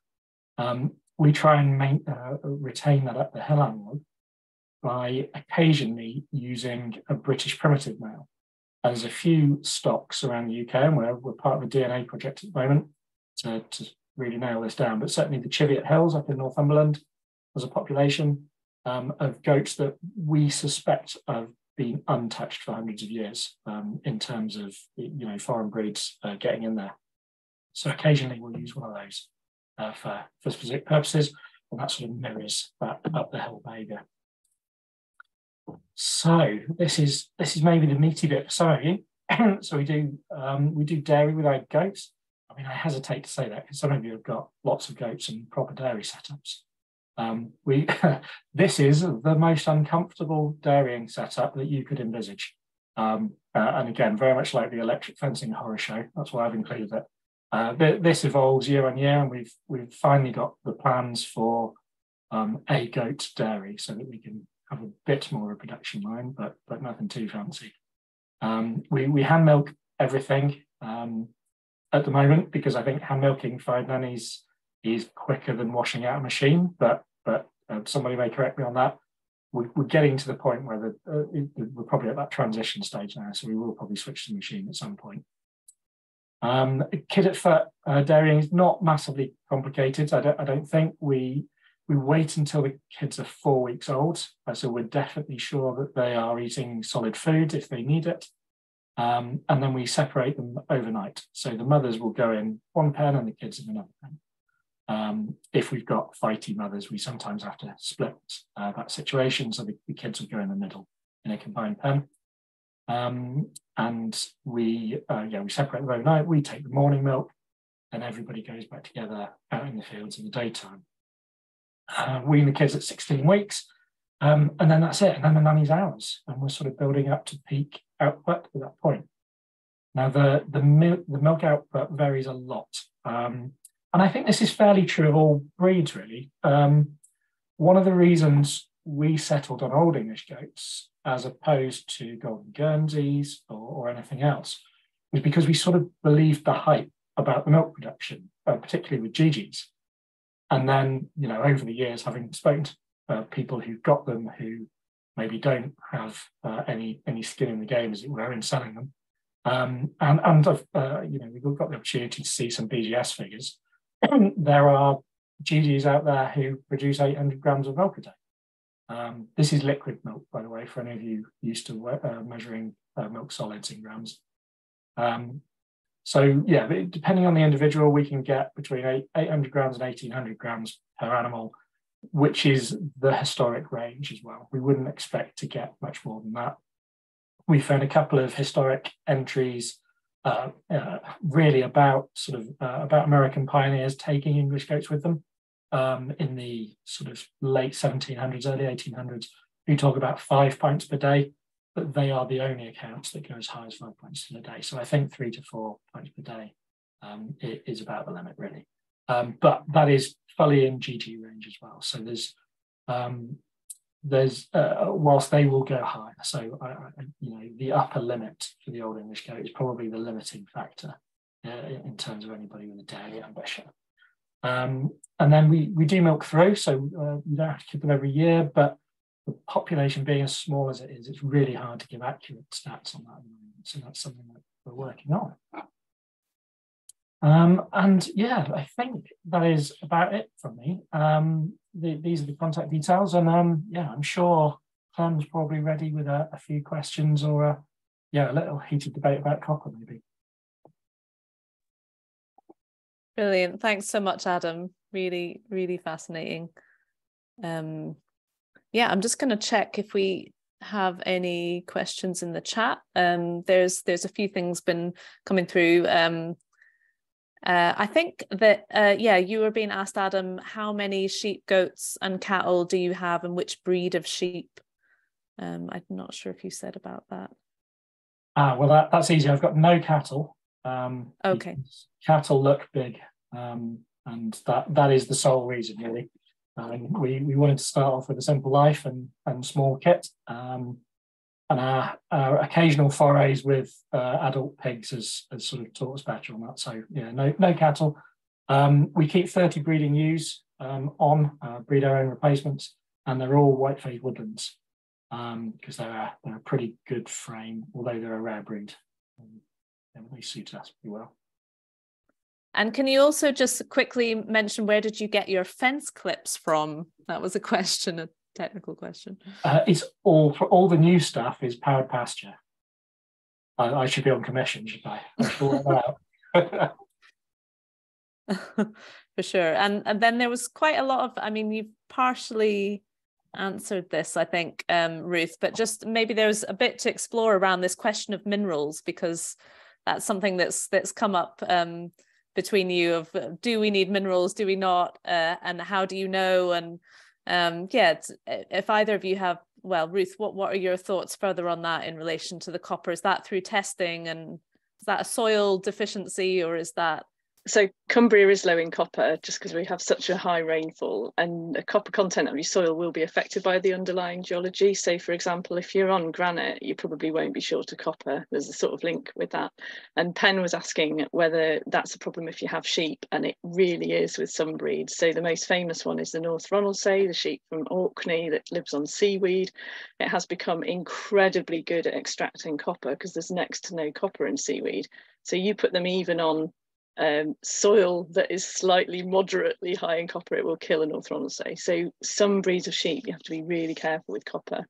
Um, we try and main, uh, retain that up the hill animal by occasionally using a British primitive male. There's a few stocks around the UK, and we're, we're part of a DNA project at the moment to, to really nail this down, but certainly the Cheviot Hills up in Northumberland was a population um, of goats that we suspect have been untouched for hundreds of years um, in terms of you know foreign breeds uh, getting in there. So occasionally we'll use one of those uh, for, for specific purposes, and that sort of mirrors that up the hill behaviour. So this is this is maybe the meaty bit for some of you. so we do um, we do dairy with our goats. I mean, I hesitate to say that because some of you have got lots of goats and proper dairy setups. Um, we, this is the most uncomfortable dairying setup that you could envisage. Um, uh, and again, very much like the electric fencing horror show. That's why I've included it. Uh, this evolves year on year, and we've we've finally got the plans for um, a goat dairy so that we can have a bit more of a production line, but but nothing too fancy. Um, we we hand milk everything. Um, at the moment because I think hand milking five nannies is quicker than washing out a machine. But but uh, somebody may correct me on that. We, are getting to the point where the, uh, we're probably at that transition stage now, so we will probably switch to the machine at some point. Um, kid at foot uh, dairying is not massively complicated. I don't, I don't think we we wait until the kids are four weeks old, uh, so we're definitely sure that they are eating solid food if they need it. Um, and then we separate them overnight. So the mothers will go in one pen and the kids in another pen. Um, if we've got fighty mothers, we sometimes have to split uh, that situation. So the, the, kids will go in the middle in a combined pen. Um, and we, uh, yeah, we separate them overnight. We take the morning milk and everybody goes back together out in the fields in the daytime. Uh, wean the kids at 16 weeks. Um, and then that's it. And then the nanny's ours. And we're sort of building up to peak output at that point. Now, the, the, milk, the milk output varies a lot. Um, and I think this is fairly true of all breeds, really. Um, one of the reasons we settled on Old English goats as opposed to Golden Guernseys or, or anything else was because we sort of believed the hype about the milk production, uh, particularly with GGs. And then, you know, over the years, having spoken to uh, people who got them who maybe don't have uh, any any skin in the game, as it were, in selling them. Um, and and uh, you know we've got the opportunity to see some BGS figures. there are GGs out there who produce 800 grams of milk a day. Um, this is liquid milk, by the way, for any of you used to uh, measuring uh, milk solids in grams. Um, so yeah, depending on the individual, we can get between 800 grams and 1800 grams per animal which is the historic range as well. We wouldn't expect to get much more than that. We found a couple of historic entries uh, uh, really about sort of uh, about American pioneers taking English goats with them um, in the sort of late 1700s, early 1800s, who talk about five pints per day, but they are the only accounts that go as high as five points in a day. So I think three to four points per day um, is about the limit, really. Um, but that is fully in GG range as well. So there's um, there's uh, whilst they will go higher. So I, I, you know the upper limit for the old English goat is probably the limiting factor uh, in terms of anybody with a daily ambition. Um, and then we we do milk through, so uh, we don't have to keep them every year, but population being as small as it is, it's really hard to give accurate stats on that. So that's something that we're working on. Um, and yeah, I think that is about it from me. Um, the, these are the contact details, and um, yeah, I'm sure Clem's probably ready with a, a few questions or a, yeah, a little heated debate about copper maybe. Brilliant. Thanks so much, Adam. really, really fascinating. Um, yeah, I'm just going to check if we have any questions in the chat. Um, there's there's a few things been coming through. Um, uh, I think that uh, yeah, you were being asked, Adam, how many sheep, goats, and cattle do you have, and which breed of sheep? Um, I'm not sure if you said about that. Ah, well, that, that's easy. I've got no cattle. Um, okay. Cattle look big, um, and that that is the sole reason, really. Um, we we wanted to start off with a simple life and and small kit, um, and our, our occasional forays with uh, adult pigs has, has sort of taught us better on that. So yeah, no no cattle. Um, we keep 30 breeding ewes um, on, uh, breed our own replacements, and they're all white-faced woodlands because um, they're a, they're a pretty good frame, although they're a rare breed. Um, they suit us pretty well. And can you also just quickly mention where did you get your fence clips from? That was a question, a technical question. Uh, it's all for all the new stuff is powered pasture. I, I should be on commission, should I? I for sure. And and then there was quite a lot of. I mean, you've partially answered this, I think, um, Ruth, but just maybe there's a bit to explore around this question of minerals because that's something that's that's come up um, between you of uh, do we need minerals, do we not, uh, and how do you know? And um, yeah, if either of you have, well, Ruth, what what are your thoughts further on that in relation to the copper? Is that through testing, and is that a soil deficiency, or is that so Cumbria is low in copper just because we have such a high rainfall and the copper content of your soil will be affected by the underlying geology. So for example, if you're on granite, you probably won't be short of copper. There's a sort of link with that. And Penn was asking whether that's a problem if you have sheep and it really is with some breeds. So the most famous one is the North Ronaldsay, the sheep from Orkney that lives on seaweed. It has become incredibly good at extracting copper because there's next to no copper in seaweed. So you put them even on um, soil that is slightly moderately high in copper, it will kill a North Ronaldsay. So some breeds of sheep, you have to be really careful with copper.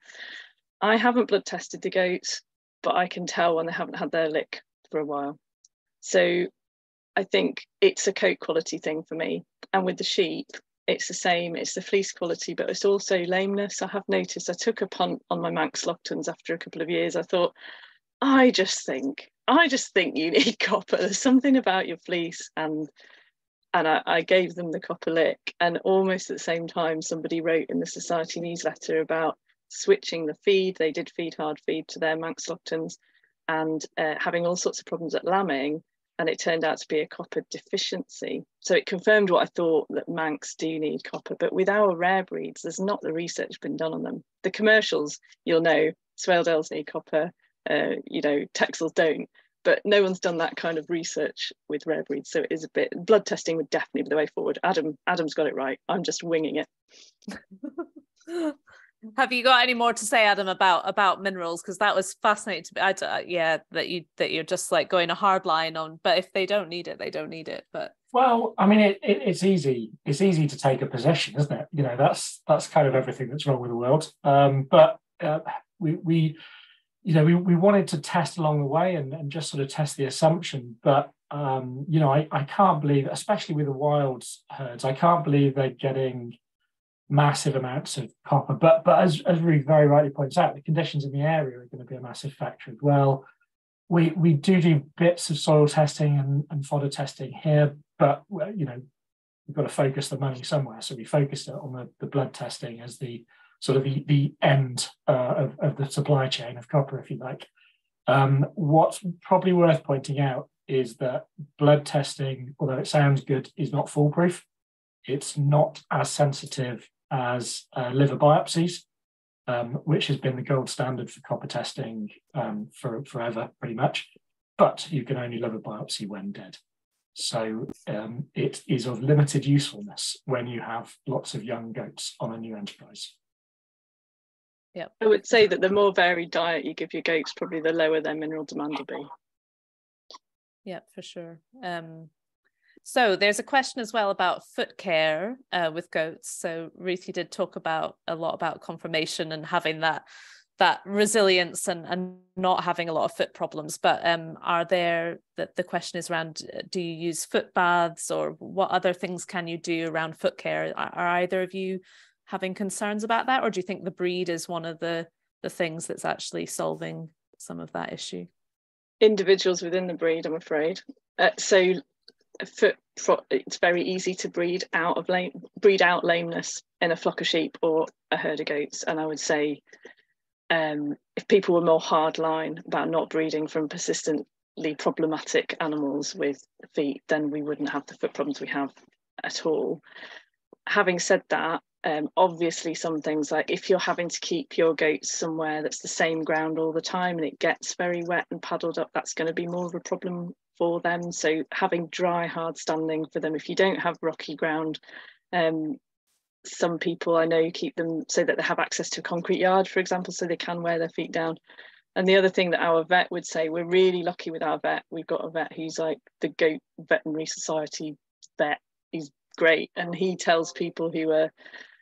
I haven't blood tested the goats, but I can tell when they haven't had their lick for a while. So I think it's a coat quality thing for me. And with the sheep, it's the same. It's the fleece quality, but it's also lameness. I have noticed I took a punt on my Manx Loaghtans after a couple of years. I thought, I just think I just think you need copper. There's something about your fleece and and I, I, gave them the copper lick. And almost at the same time somebody wrote in the society newsletter about switching the feed. They did feed hard feed to their manx Loaghtans and uh, having all sorts of problems at lambing. And it turned out to be a copper deficiency. So it confirmed what i thought that manx do need copper but with our rare breeds there's not the research been done on them. The commercials you'll know Swaledales need copper uh, you know, Texels don't. But no one's done that kind of research with rare breeds, so it is a bit. Blood testing would definitely be the way forward. Adam, Adam's got it right. I'm just winging it. Have you got any more to say, Adam, about about minerals? Because that was fascinating to me. I, uh, yeah, that you that you're just like going a hard line on. But if they don't need it, they don't need it. But well, I mean, it, it, it's easy. It's easy to take a position, isn't it? You know, that's that's kind of everything that's wrong with the world. Um, but uh, we we you know, we, we wanted to test along the way and, and just sort of test the assumption. But, um, you know, I, I can't believe, especially with the wild herds, I can't believe they're getting massive amounts of copper. But but as, as Ruth very rightly points out, the conditions in the area are going to be a massive factor as well. We, we do do bits of soil testing and, and fodder testing here, but, you know, we've got to focus the money somewhere. So we focused it on the, the blood testing as the sort of the, the end uh, of, of the supply chain of copper, if you like. Um, what's probably worth pointing out is that blood testing, although it sounds good, is not foolproof. It's not as sensitive as uh, liver biopsies, um, which has been the gold standard for copper testing um, for forever, pretty much. But you can only liver biopsy when dead. So um, it is of limited usefulness when you have lots of young goats on a new enterprise. Yeah. I would say that the more varied diet you give your goats, probably the lower their mineral demand will be. Yeah, for sure. Um, so there's a question as well about foot care uh, with goats. So Ruth, you did talk about a lot about conformation and having that that resilience and, and not having a lot of foot problems. But um, are there the, the question is around uh, do you use foot baths or what other things can you do around foot care? Are, are either of you having concerns about that, or do you think the breed is one of the the things that's actually solving some of that issue? Individuals within the breed, I'm afraid. Uh, so foot it's very easy to breed out of lame breed out lameness in a flock of sheep or a herd of goats and i would say um, if people were more hardline about not breeding from persistently problematic animals with feet then we wouldn't have the foot problems we have at all having said that um, obviously some things like if you're having to keep your goats somewhere that's the same ground all the time and it gets very wet and paddled up that's going to be more of a problem for them. So having dry, hard standing for them. If you don't have rocky ground, um, some people I know keep them so that they have access to a concrete yard, for example, so they can wear their feet down. And the other thing that our vet would say, we're really lucky with our vet. We've got a vet who's like the Goat Veterinary Society vet. He's great, and he tells people who are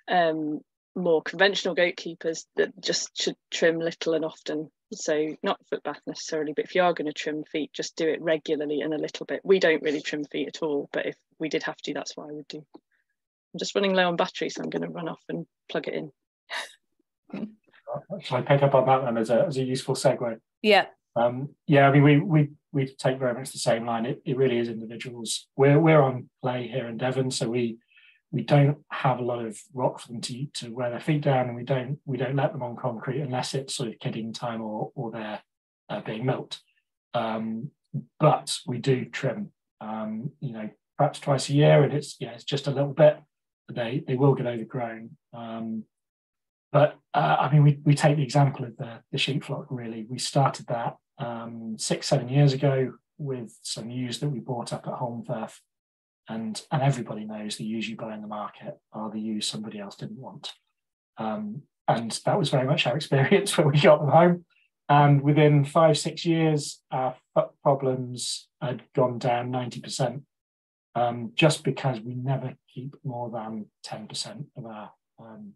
um, more conventional goat keepers that just should trim little and often so not foot bath necessarily, but if you are going to trim feet, just do it regularly and a little bit. We don't really trim feet at all, but if we did have to, that's what I would do. I'm just running low on battery, so I'm going to run off and plug it in. Shall I pick up on that then as a, as a useful segue? Yeah. Um, yeah, I mean, we we we take very much the same line. It, it really is individuals. We're we're on play here in Devon, so we we don't have a lot of rock for them to, to wear their feet down, and we don't we don't let them on concrete unless it's sort of kidding time or or they're uh, being milked. Um, but we do trim, um, you know, perhaps twice a year, and it's yeah, it's just a little bit. They they will get overgrown. Um, but uh, I mean, we we take the example of the the sheep flock. Really, we started that um, six seven years ago with some ewes that we bought up at Holmfirth and and everybody knows the ewes you buy in the market are the ewes somebody else didn't want. Um, and that was very much our experience when we got them home. And within five, six years, our problems had gone down 90%, um, just because we never keep more than 10% of our um,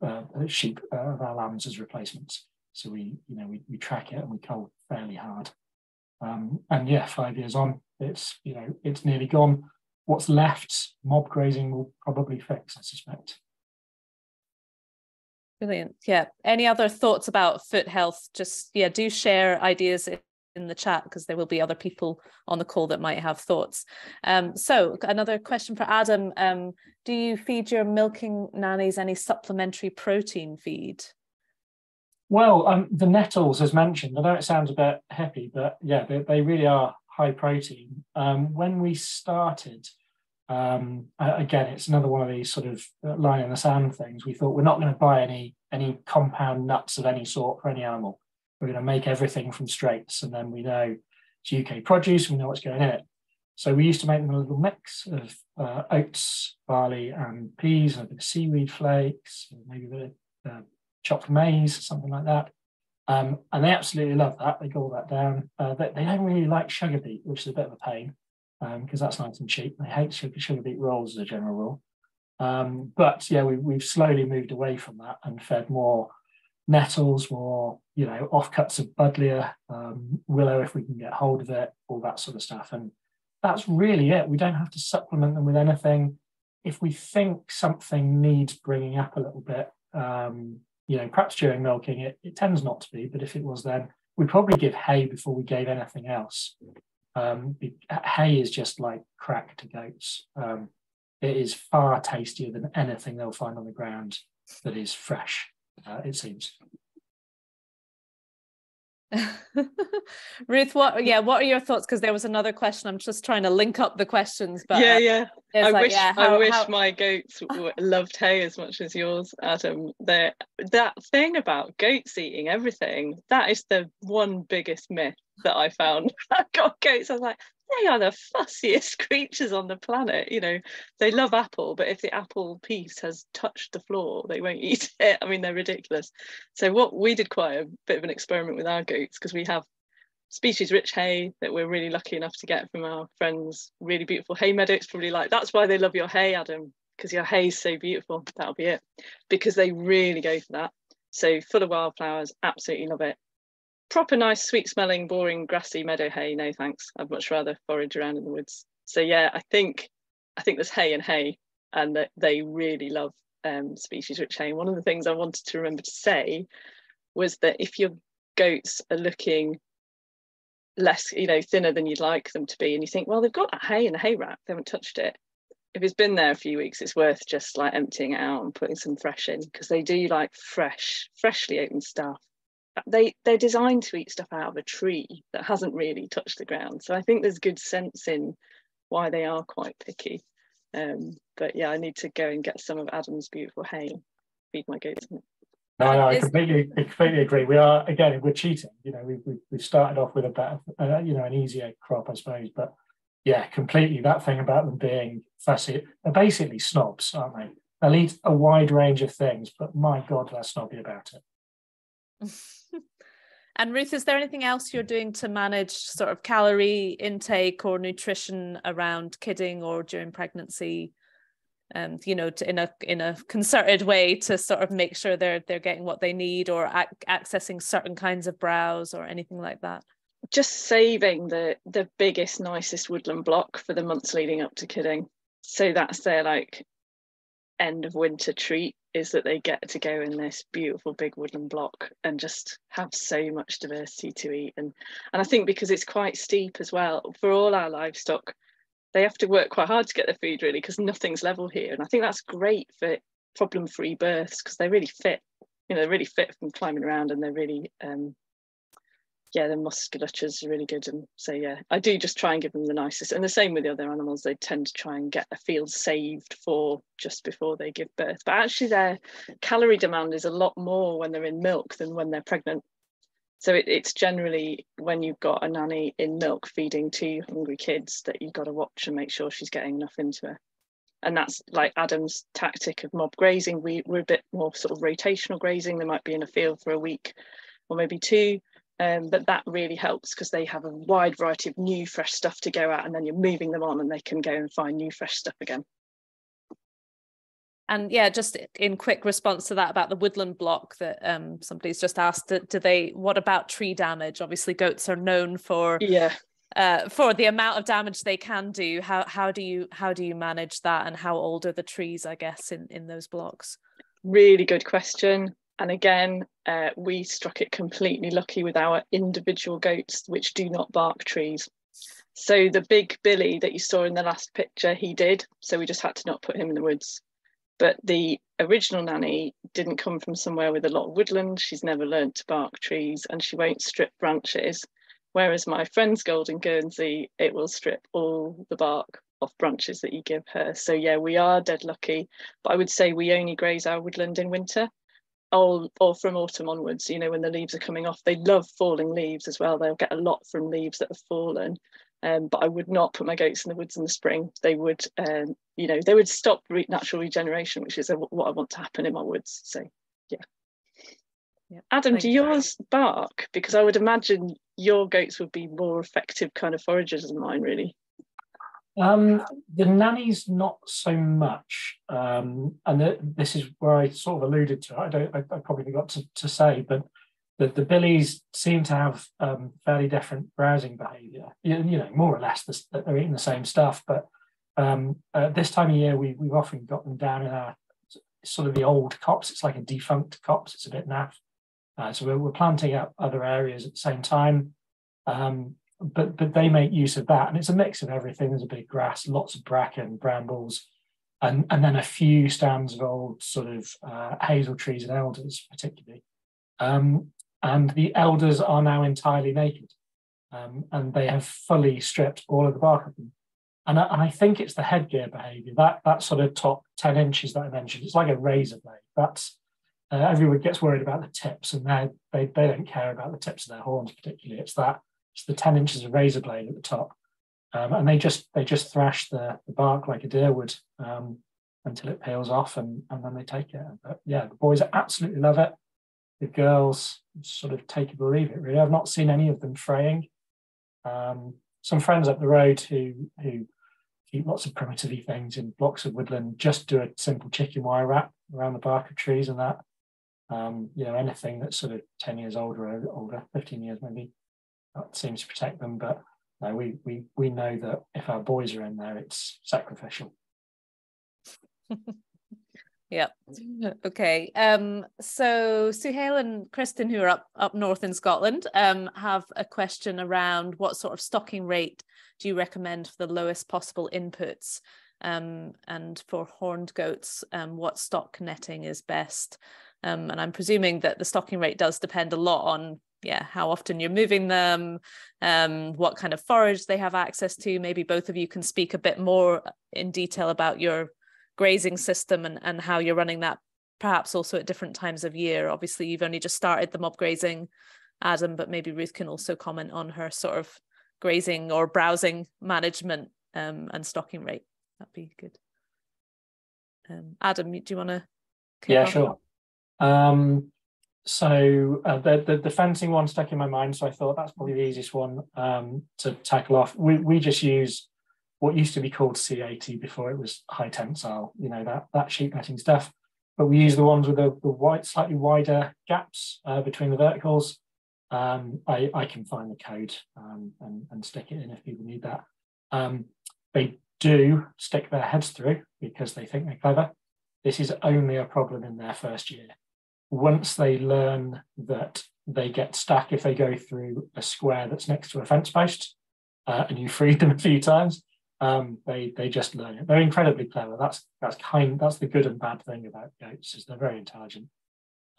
uh, sheep, uh, of our lambs as replacements. So we, you know, we, we track it and we cull fairly hard. Um, and yeah, five years on, it's, you know, it's nearly gone what's left, mob grazing will probably fix, I suspect. Brilliant. Yeah. Any other thoughts about foot health? Just, yeah, do share ideas in the chat because there will be other people on the call that might have thoughts. Um, so another question for Adam. Um, do you feed your milking nannies any supplementary protein feed? Well, um, the nettles, as mentioned, I know it sounds a bit hippie, but yeah, they, they really are high protein. Um, when we started, um, again, it's another one of these sort of uh, line in the sand things. We thought we're not going to buy any any compound nuts of any sort for any animal. We're going to make everything from straights, and then we know it's UK produce. We know what's going in it. So we used to make them a little mix of uh, oats, barley, and peas, and a bit of seaweed flakes, maybe a bit of uh, chopped maize, something like that. Um, and they absolutely love that. They gobble that down. Uh, they, they, don't really like sugar beet, which is a bit of a pain because um, that's nice and cheap. I hate sugar, sugar beet rolls as a general rule. Um, but yeah, we, we've slowly moved away from that and fed more nettles, more you know offcuts of buddleia, um, willow if we can get hold of it, all that sort of stuff. And that's really it. We don't have to supplement them with anything. If we think something needs bringing up a little bit, um, you know, perhaps during milking, it, it tends not to be, but if it was then, we'd probably give hay before we gave anything else. Um, hay is just like crack to goats. Um, it is far tastier than anything they'll find on the ground that is fresh, uh, it seems. Ruth, what yeah, what are your thoughts? Because there was another question. I'm just trying to link up the questions, but yeah, yeah. I like, wish yeah, how, I wish how... my goats loved hay as much as yours, Adam. that thing about goats eating everything, that is the one biggest myth that I found. Got goats. I was like, they are the fussiest creatures on the planet. You know, they love apple, but if the apple piece has touched the floor, they won't eat it. I mean, they're ridiculous. So what we did quite a bit of an experiment with our goats because we have species rich hay that we're really lucky enough to get from our friends really beautiful hay meadows probably like that's why they love your hay adam because your hay is so beautiful that'll be it because they really go for that So full of wildflowers, absolutely love it. Proper nice, sweet smelling, boring, grassy meadow hay. No thanks. I'd much rather forage around in the woods. So yeah, I think I think there's hay and hay, and that they really love um, species rich hay. And one of the things I wanted to remember to say was that if your goats are looking less, you know, thinner than you'd like them to be, and you think, well, they've got that hay in the hay rack, they haven't touched it. If it's been there a few weeks, it's worth just like emptying it out and putting some fresh in because they do like fresh, freshly opened stuff. They they're designed to eat stuff out of a tree that hasn't really touched the ground. So I think there's good sense in why they are quite picky. Um, but yeah, I need to go and get some of Adam's beautiful hay, feed my goats. No, no, I completely, I completely agree. We are again, we're cheating. You know, we we we started off with a better, uh, you know, an easier crop, I suppose. But yeah, completely. That thing about them being fussy, they're basically snobs, aren't they? They'll eat a wide range of things, but my God, they're snobby about it. and Ruth, is there anything else you're doing to manage sort of calorie intake or nutrition around kidding or during pregnancy? um, you know, to, in a in a concerted way to sort of make sure they're they're getting what they need or ac- accessing certain kinds of browse or anything like that. Just saving the the biggest, nicest woodland block for the months leading up to kidding. So that's their like end of winter treat is that they get to go in this beautiful big woodland block and just have so much diversity to eat and and I think because it's quite steep as well for all our livestock they have to work quite hard to get their food really because nothing's level here. And I think that's great for problem free births because they're really fit. You know, they're really fit from climbing around and they're really, um, yeah, the musculature is really good. And so, yeah, I do just try and give them the nicest. And the same with the other animals, they tend to try and get a field saved for just before they give birth. But actually, their calorie demand is a lot more when they're in milk than when they're pregnant. So it, it's generally when you've got a nanny in milk feeding two hungry kids that you've got to watch and make sure she's getting enough into her. And that's like Adam's tactic of mob grazing. We, we're a bit more sort of rotational grazing. They might be in a field for a week or maybe two. Um, but that really helps because they have a wide variety of new fresh stuff to go at and then you're moving them on and they can go and find new fresh stuff again. And yeah just in quick response to that about the woodland block that um, somebody's just asked do, do, they what about tree damage? Obviously goats are known for yeah. uh, for the amount of damage they can do. How how do you how do you manage that and how old are the trees i guess in in those blocks? Really good question and again uh, we struck it completely lucky with our individual goats which do not bark trees so the big billy that you saw in the last picture he did so we just had to not put him in the woods but the original nanny didn't come from somewhere with a lot of woodland. She's never learnt to bark trees and she won't strip branches. Whereas my friend's golden Guernsey, it will strip all the bark off branches that you give her. So yeah, we are dead lucky. But I would say we only graze our woodland in winter or, or from autumn onwards, you know, when the leaves are coming off. They love falling leaves as well. They'll get a lot from leaves that have fallen. Um, but I would not put my goats in the woods in the spring. They would, um, you know, they would stop re- natural regeneration, which is a, what I want to happen in my woods. So, yeah. yeah. Adam, do yours bark? Because I would imagine your goats would be more effective kind of foragers than mine, really. Um, the nannies not so much, um, and the, this is where I sort of alluded to. I don't. I, I probably forgot to, to say, but the, the billies seem to have um, fairly different browsing behaviour. You, you, know, more or less, they're eating the same stuff. But um, uh, this time of year, we, we've often got them down in our sort of the old copse. It's like a defunct copse. It's a bit naff. Uh, so we're, we're, planting up other areas at the same time. Um, but but they make use of that, and it's a mix of everything. There's a bit of grass, lots of bracken, brambles, and and then a few stands of old sort of uh, hazel trees and elders, particularly. Um, and the elders are now entirely naked, um, and they have fully stripped all of the bark of them. And I, and I, think it's the headgear behaviour that that sort of top ten inches that I mentioned. It's like a razor blade. That's uh, everyone gets worried about the tips, and they they they don't care about the tips of their horns particularly. It's that it's the ten inches of razor blade at the top, um, and they just they just thrash the, the bark like a deer would um, until it peels off, and and then they take it. But yeah, the boys absolutely love it the girls sort of take it or leave it. Really, I've not seen any of them fraying. Um, some friends up the road who who keep lots of primitive things in blocks of woodland just do a simple chicken wire wrap around the bark of trees and that. Um, you know, anything that's sort of 10 years older or older, 15 years maybe, that seems to protect them. But no, we we we know that if our boys are in there, it's sacrificial. Yeah. Okay. Um, so Suhail and Kristen, who are up up north in Scotland, um, have a question around what sort of stocking rate do you recommend for the lowest possible inputs? Um, and for horned goats, um, what stock netting is best? Um, and I'm presuming that the stocking rate does depend a lot on yeah how often you're moving them um, what kind of forage they have access to. Maybe both of you can speak a bit more in detail about your grazing system and, and how you're running that perhaps also at different times of year. Obviously you've only just started the mob grazing adam but maybe ruth can also comment on her sort of grazing or browsing management um, and stocking rate. That'd be good. Um, adam do you want to yeah sure. Um, so uh, the, the, the fencing one stuck in my mind, so I thought that's probably the easiest one um, to tackle off. We we just use what used to be called C80 before it was high tensile, you know that that sheet netting stuff. But we use the ones with the, the white, slightly wider gaps uh, between the verticals. Um, I, I can find the code um, and, and stick it in if people need that. Um, they do stick their heads through because they think they're clever. This is only a problem in their first year once they learn that they get stuck if they go through a square that's next to a fence post uh, and you freed them a few times, um, they they just learn it. They're incredibly clever. That's that's kind. That's the good and bad thing about goats is they're very intelligent.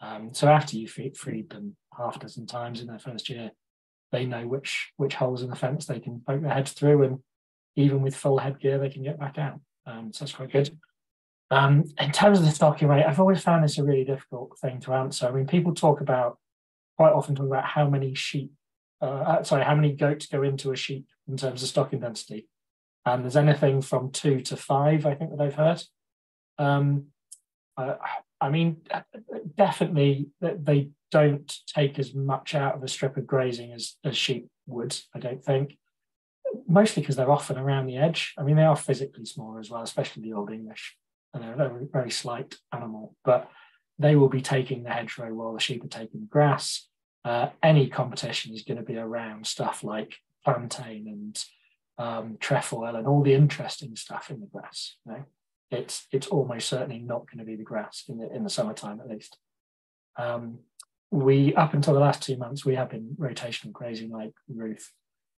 Um, so after you feed, freed them half a dozen times in their first year, they know which which holes in the fence they can poke their heads through, and even with full headgear, they can get back out. Um, so that's quite good. Um, in terms of the stocking rate, I've always found this a really difficult thing to answer. I mean, people talk about quite often talk about how many sheep, uh, uh, sorry, how many goats go into a sheep in terms of stocking density. And there's anything from two to five, I think that I've heard. Um, uh, I mean, definitely they don't take as much out of a strip of grazing as, as sheep would, I don't think. Mostly because they're often around the edge. I mean, they are physically smaller as well, especially the Old English and a very, very slight animal, but they will be taking the hedgerow while the sheep are taking the grass. Uh, any competition is going to be around stuff like plantain and um, trefoil and all the interesting stuff in the grass. You know? It's it's almost certainly not going to be the grass in the in the summertime at least. Um, we up until the last two months we have been rotational grazing like Ruth.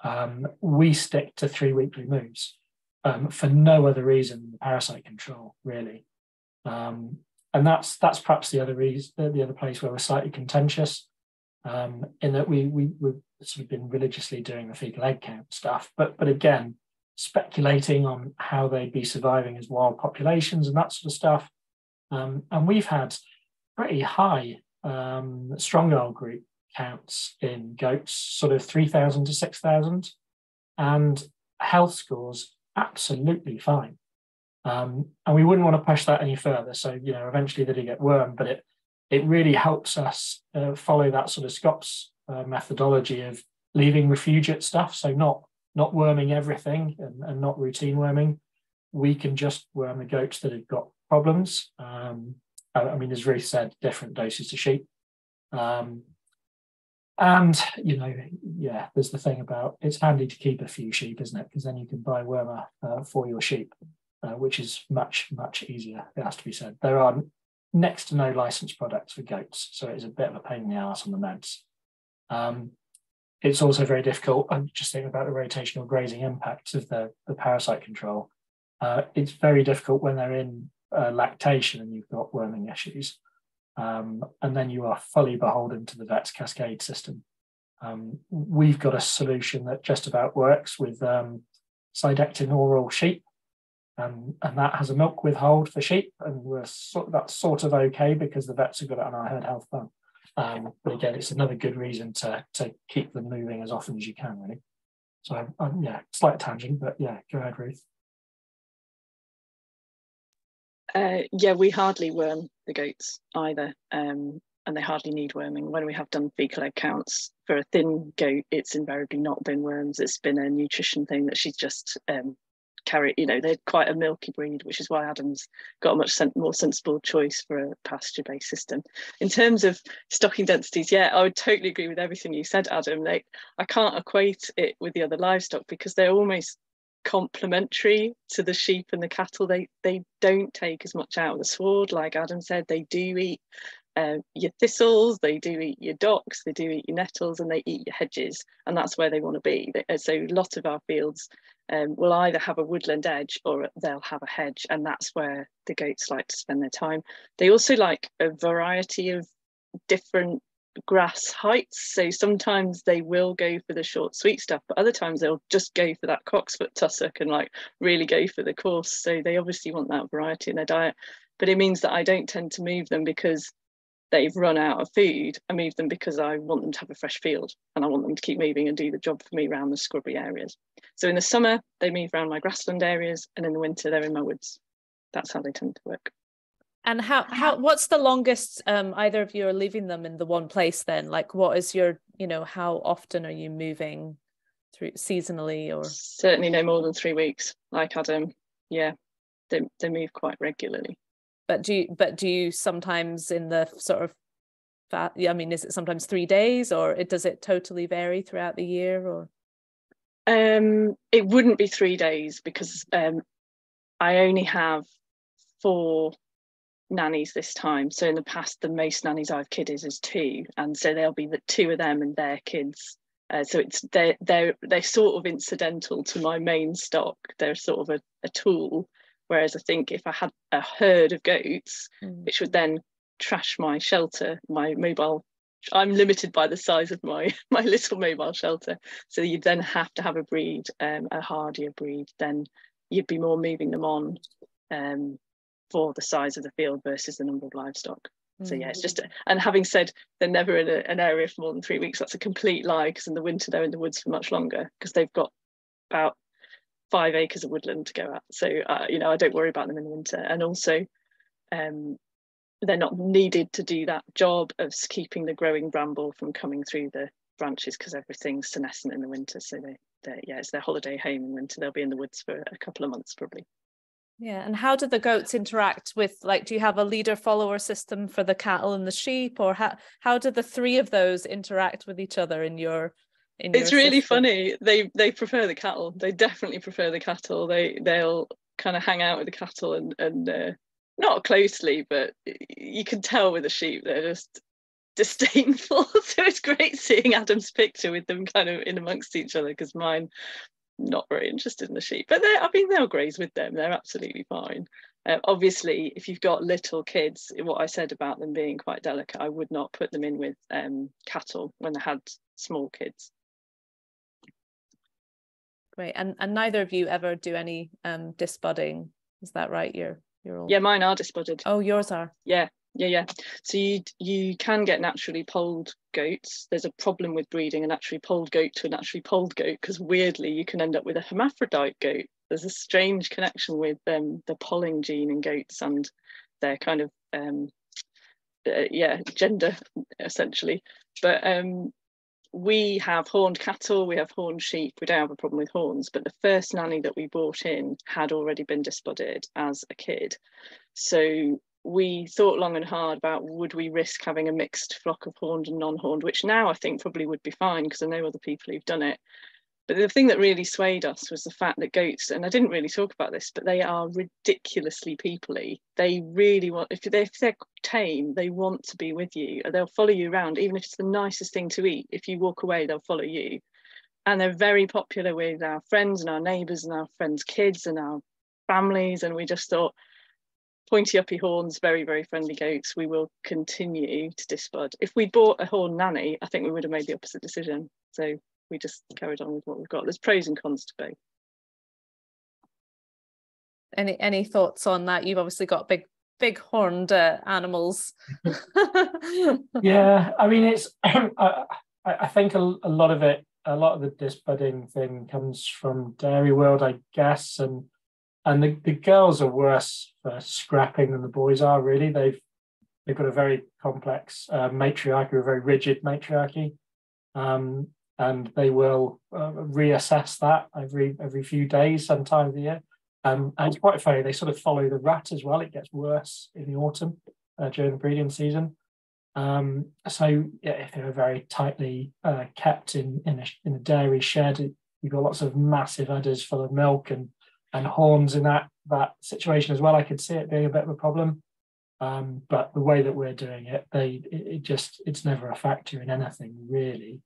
Um, we stick to three weekly moves um, for no other reason than parasite control, really. Um, and that's that's perhaps the other reason, the other place where we're slightly contentious, um, in that we we we've sort of been religiously doing the fecal egg count stuff, but but again, speculating on how they'd be surviving as wild populations and that sort of stuff. Um, and we've had pretty high um, strongyle group counts in goats, sort of 3,000 to 6,000, and health scores absolutely fine. Um, and we wouldn't want to push that any further. So, you know, eventually they do get worm, but it it really helps us uh, follow that sort of SCOPS uh, methodology of leaving refugiate stuff. So not not worming everything and, and, not routine worming. We can just worm the goats that have got problems. Um, I, I, mean, as Ruth said, different doses to sheep. Um, and you know, yeah, there's the thing about it's handy to keep a few sheep, isn't it? Because then you can buy wormer uh, for your sheep, uh, which is much much easier. It has to be said. There are next to no licensed products for goats, so it is a bit of a pain in the ass on the meds. Um, it's also very difficult. I'm just thinking about the rotational grazing impacts of the, the parasite control. Uh, it's very difficult when they're in uh, lactation and you've got worming issues. Um, and then you are fully beholden to the vet's cascade system. Um, we've got a solution that just about works with um, Cydectin oral sheep, and, and that has a milk withhold for sheep, and we're so, that's sort of okay because the vets have got it on our herd health plan. Um, but again, it's another good reason to, to keep them moving as often as you can, really. So um, yeah, slight tangent, but yeah, go ahead, Ruth. Uh, yeah, we hardly worm the goats either, um, and they hardly need worming. When we have done fecal egg counts for a thin goat, it's invariably not been worms. It's been a nutrition thing that she's just um, carry, you know, they're quite a milky breed, which is why Adam's got a much sen- more sensible choice for a pasture-based system. In terms of stocking densities, yeah, I would totally agree with everything you said, Adam. Like, I can't equate it with the other livestock because they're almost complementary to the sheep and the cattle. They they don't take as much out of the sward, like Adam said. They do eat uh, your thistles, they do eat your docks, they do eat your nettles, and they eat your hedges, and that's where they want to be. So a lot of our fields um, will either have a woodland edge or they'll have a hedge, and that's where the goats like to spend their time. They also like a variety of different grass heights. So sometimes they will go for the short sweet stuff, but other times they'll just go for that cocksfoot tussock and like really go for the coarse. So they obviously want that variety in their diet. But it means that I don't tend to move them because they've run out of food. I move them because I want them to have a fresh field and I want them to keep moving and do the job for me around the scrubby areas. So in the summer, they move around my grassland areas and in the winter, they're in my woods. That's how they tend to work. And how how what's the longest um, either of you are leaving them in the one place then? Like what is your, you know, how often are you moving through seasonally or certainly no more than three weeks, like Adam. Yeah. They they move quite regularly but do you but do you sometimes in the sort of fat i mean is it sometimes three days or it does it totally vary throughout the year or um it wouldn't be three days because um i only have four nannies this time so in the past the most nannies i've kidded is two and so there'll be the two of them and their kids uh, so it's they're they're they're sort of incidental to my main stock they're sort of a, a tool Whereas I think if I had a herd of goats, mm. which would then trash my shelter, my mobile, I'm limited by the size of my my little mobile shelter. So you'd then have to have a breed, um, a hardier breed. Then you'd be more moving them on um, for the size of the field versus the number of livestock. So yeah, it's just, mm. and having said they're never in a, an area for more than three weeks, that's a complete lie because in the winter they're in the woods for much longer because they've got about five acres of woodland to go at. So, uh, you know, I don't worry about them in the winter. And also, um, they're not needed to do that job of keeping the growing bramble from coming through the branches because everything's senescent in the winter. So they, they, yeah, it's their holiday home in winter. They'll be in the woods for a couple of months probably. Yeah, and how do the goats interact with like do you have a leader follower system for the cattle and the sheep or how how do the three of those interact with each other in your in it's really system. funny. They they prefer the cattle. They definitely prefer the cattle. They they'll kind of hang out with the cattle and and uh, not closely but you can tell with the sheep they're just disdainful. So it's great seeing adam's picture with them kind of in amongst each other because mine not very interested in the sheep but i mean they'll graze with them they're absolutely fine uh, obviously if you've got little kids what i said about them being quite delicate i would not put them in with um, cattle when they had small kids Great. And and neither of you ever do any um disbudding. Is that right? You're you're all Yeah, mine are disbudded. Oh, yours are. Yeah, yeah, yeah. So you you can get naturally polled goats. There's a problem with breeding a naturally polled goat to a naturally polled goat because weirdly you can end up with a hermaphrodite goat. There's a strange connection with um, the polling gene in goats and their kind of um, uh, yeah gender essentially. But um, we have horned cattle, we have horned sheep, we don't have a problem with horns, but the first nanny that we brought in had already been disbudded as a kid. So we thought long and hard about would we risk having a mixed flock of horned and non-horned, which now I think probably would be fine because I know other people who've done it. But the thing that really swayed us was the fact that goats, and I didn't really talk about this, but they are ridiculously peoply. They really want, if they're, if they're tame, they want to be with you. They'll follow you around, even if it's the nicest thing to eat. If you walk away, they'll follow you. And they're very popular with our friends and our neighbours and our friends' kids and our families. And we just thought, pointy uppy horns, very, very friendly goats, we will continue to disbud. If we bought a horn nanny, I think we would have made the opposite decision. So we just carried on with what we've got. There's pros and cons to both. Any any thoughts on that? You've obviously got big big horned uh, animals. yeah, I mean it's I, I think a, a lot of it, a lot of the disbudding thing comes from dairy world, I guess, and and the, the girls are worse for scrapping than the boys are. Really, they've they've got a very complex uh, matriarchy, a very rigid matriarchy. Um, and they will uh, reassess that every every few days, sometime of the year. Um, and it's quite funny, they sort of follow the rut as well. It gets worse in the autumn uh, during the breeding season. Um, so yeah, if they're very tightly uh, kept in in a, in a dairy shed, you've got lots of massive udders full of milk and and horns in that that situation as well. I could see it being a bit of a problem. Um, but the way that we're doing it, they it, it, just it's never a factor in anything really,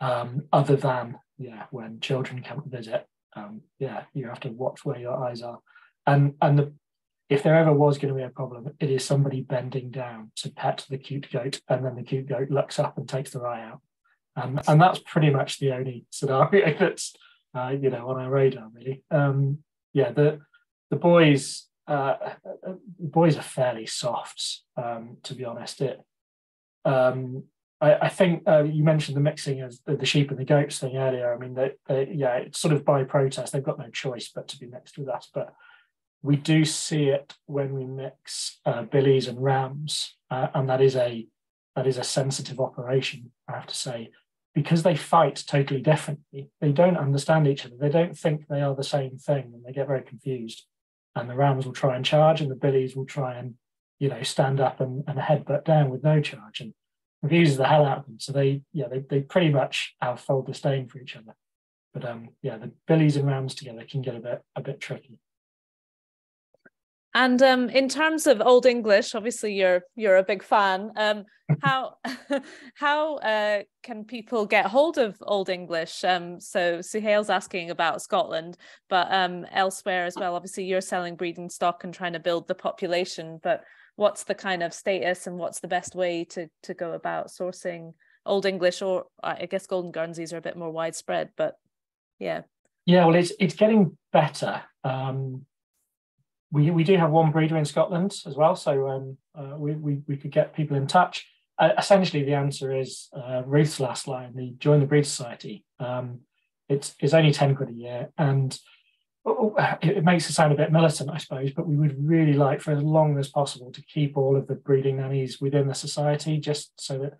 um, other than yeah when children come to visit. Um, yeah, you have to watch where your eyes are, and and the if there ever was going to be a problem, it is somebody bending down to pet the cute goat, and then the cute goat looks up and takes their eye out. Um, and that's pretty much the only scenario that's uh, you know on our radar, really. Um, yeah, the the boys uh, boys are fairly soft, um, to be honest. It um, I, I, think uh, you mentioned the mixing of the, sheep and the goats thing earlier. I mean, they, they, yeah, it's sort of by protest. They've got no choice but to be mixed with us. But we do see it when we mix uh, billies and rams, uh, and that is a that is a sensitive operation. I have to say, because they fight totally differently. They don't understand each other. They don't think they are the same thing, and they get very confused. And the rams will try and charge, and the billies will try and you know stand up and, and headbutt down with no charge, and confuses the hell out of them. So they yeah they they pretty much have full disdain for each other. But um yeah, the billies and rams together can get a bit a bit tricky. And um, in terms of Old English, obviously you're you're a big fan. Um, how how uh, can people get hold of Old English? Um, so Suhail's asking about Scotland, but um, elsewhere as well. Obviously, you're selling breeding stock and trying to build the population. But what's the kind of status and what's the best way to to go about sourcing Old English? Or I guess Golden Guernseys are a bit more widespread, but yeah. Yeah, well, it's it's getting better. Um, we, we do have one breeder in Scotland as well, so um, uh, we, we, we could get people in touch. Uh, essentially, the answer is uh, Ruth's last line, the Join the Breed Society. Um, it's, it's only 10 quid a year, and oh, oh, it, it, makes it sound a bit militant, I suppose, but we would really like for as long as possible to keep all of the breeding nannies within the society, just so that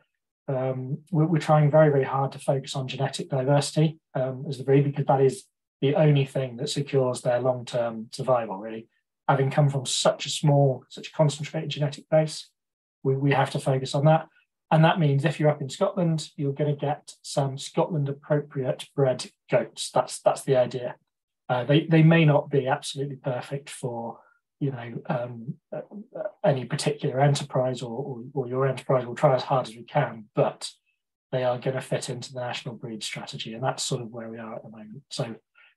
um, we're, we're, trying very, very hard to focus on genetic diversity um, as the breed, because that is the only thing that secures their long term survival, really having come from such a small, such a concentrated genetic base, we, we have to focus on that. And that means if you're up in Scotland, you're going to get some Scotland appropriate bred goats. That's that's the idea. Uh, they they may not be absolutely perfect for you know um, uh, any particular enterprise, or, or, or your enterprise will try as hard as we can, but they are going to fit into the national breed strategy, and that's sort of where we are at the moment. So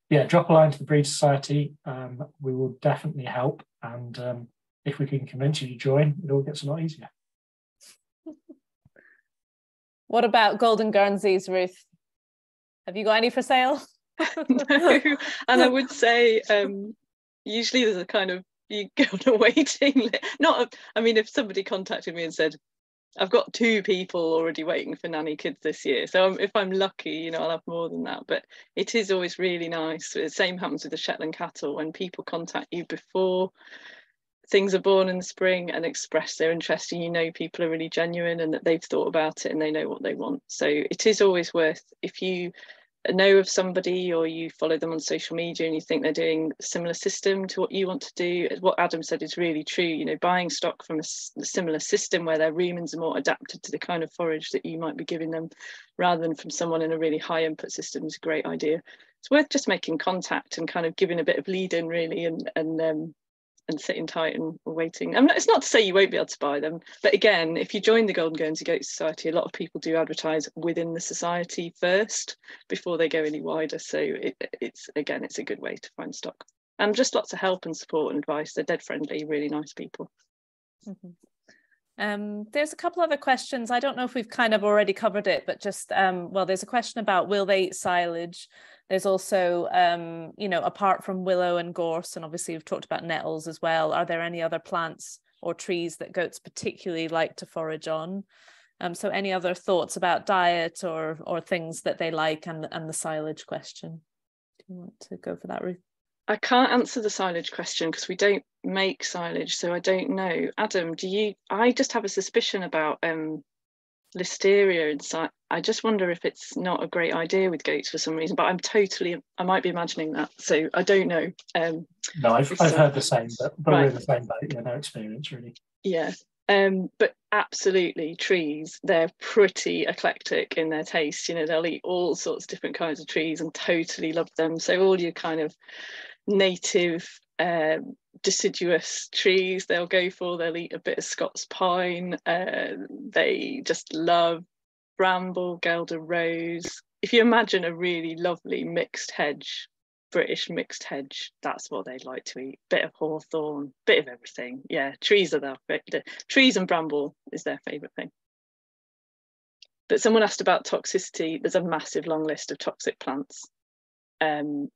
yeah, drop a line to the Breed Society. Um, we will definitely help. And um, if we can convince you to join, it all gets a lot easier. what about Golden Guernseys, Ruth? Have you got any for sale? no, and I would say um, usually there's a kind of you go on a waiting list. Not, a, I mean, if somebody contacted me and said, I've got two people already waiting for nanny kids this year. So if I'm lucky, you know, I'll have more than that. But it is always really nice. The same happens with the Shetland cattle when people contact you before things are born in the spring and express their interest and you know people are really genuine and that they've thought about it and they know what they want. So it is always worth if you know of somebody or you follow them on social media and you think they're doing a similar system to what you want to do what adam said is really true. You know buying stock from a, similar system where their rumens are more adapted to the kind of forage that you might be giving them rather than from someone in a really high input system is a great idea. It's worth just making contact and kind of giving a bit of lead in really and and um, and sitting tight and waiting. I mean, it's not to say you won't be able to buy them, but again, if you join the Golden Guernsey Goat Society, a lot of people do advertise within the society first before they go any wider. So it, it's again, it's a good way to find stock and just lots of help and support and advice. They're dead friendly, really nice people. Mm-hmm. Um, there's a couple other questions. I don't know if we've kind of already covered it, but just um, well, there's a question about will they eat silage? There's also, um, you know, apart from willow and gorse, and obviously we've talked about nettles as well. Are there any other plants or trees that goats particularly like to forage on? Um, so any other thoughts about diet or or things that they like and and the silage question? Do you want to go for that, Ruth? I can't answer the silage question because we don't make silage, so I don't know. Adam, do you? I just have a suspicion about um, listeria inside. I just wonder if it's not a great idea with goats for some reason, but I'm totally, I might be imagining that. So I don't know. Um, no, I've, I've heard the same, but, but right. we're in the same boat. Yeah, no experience really. Yeah. Um, but absolutely, trees, they're pretty eclectic in their taste. You know, they'll eat all sorts of different kinds of trees and totally love them. So all your kind of native um, deciduous trees they'll go for. They'll eat a bit of Scots pine. Uh, they just love bramble, Guelder rose. If you imagine a really lovely mixed hedge, British mixed hedge, that's what they'd like to eat. Bit of hawthorn, bit of everything. Yeah, trees are their trees and bramble is their favourite thing. But someone asked about toxicity. There's a massive long list of toxic plants. Um,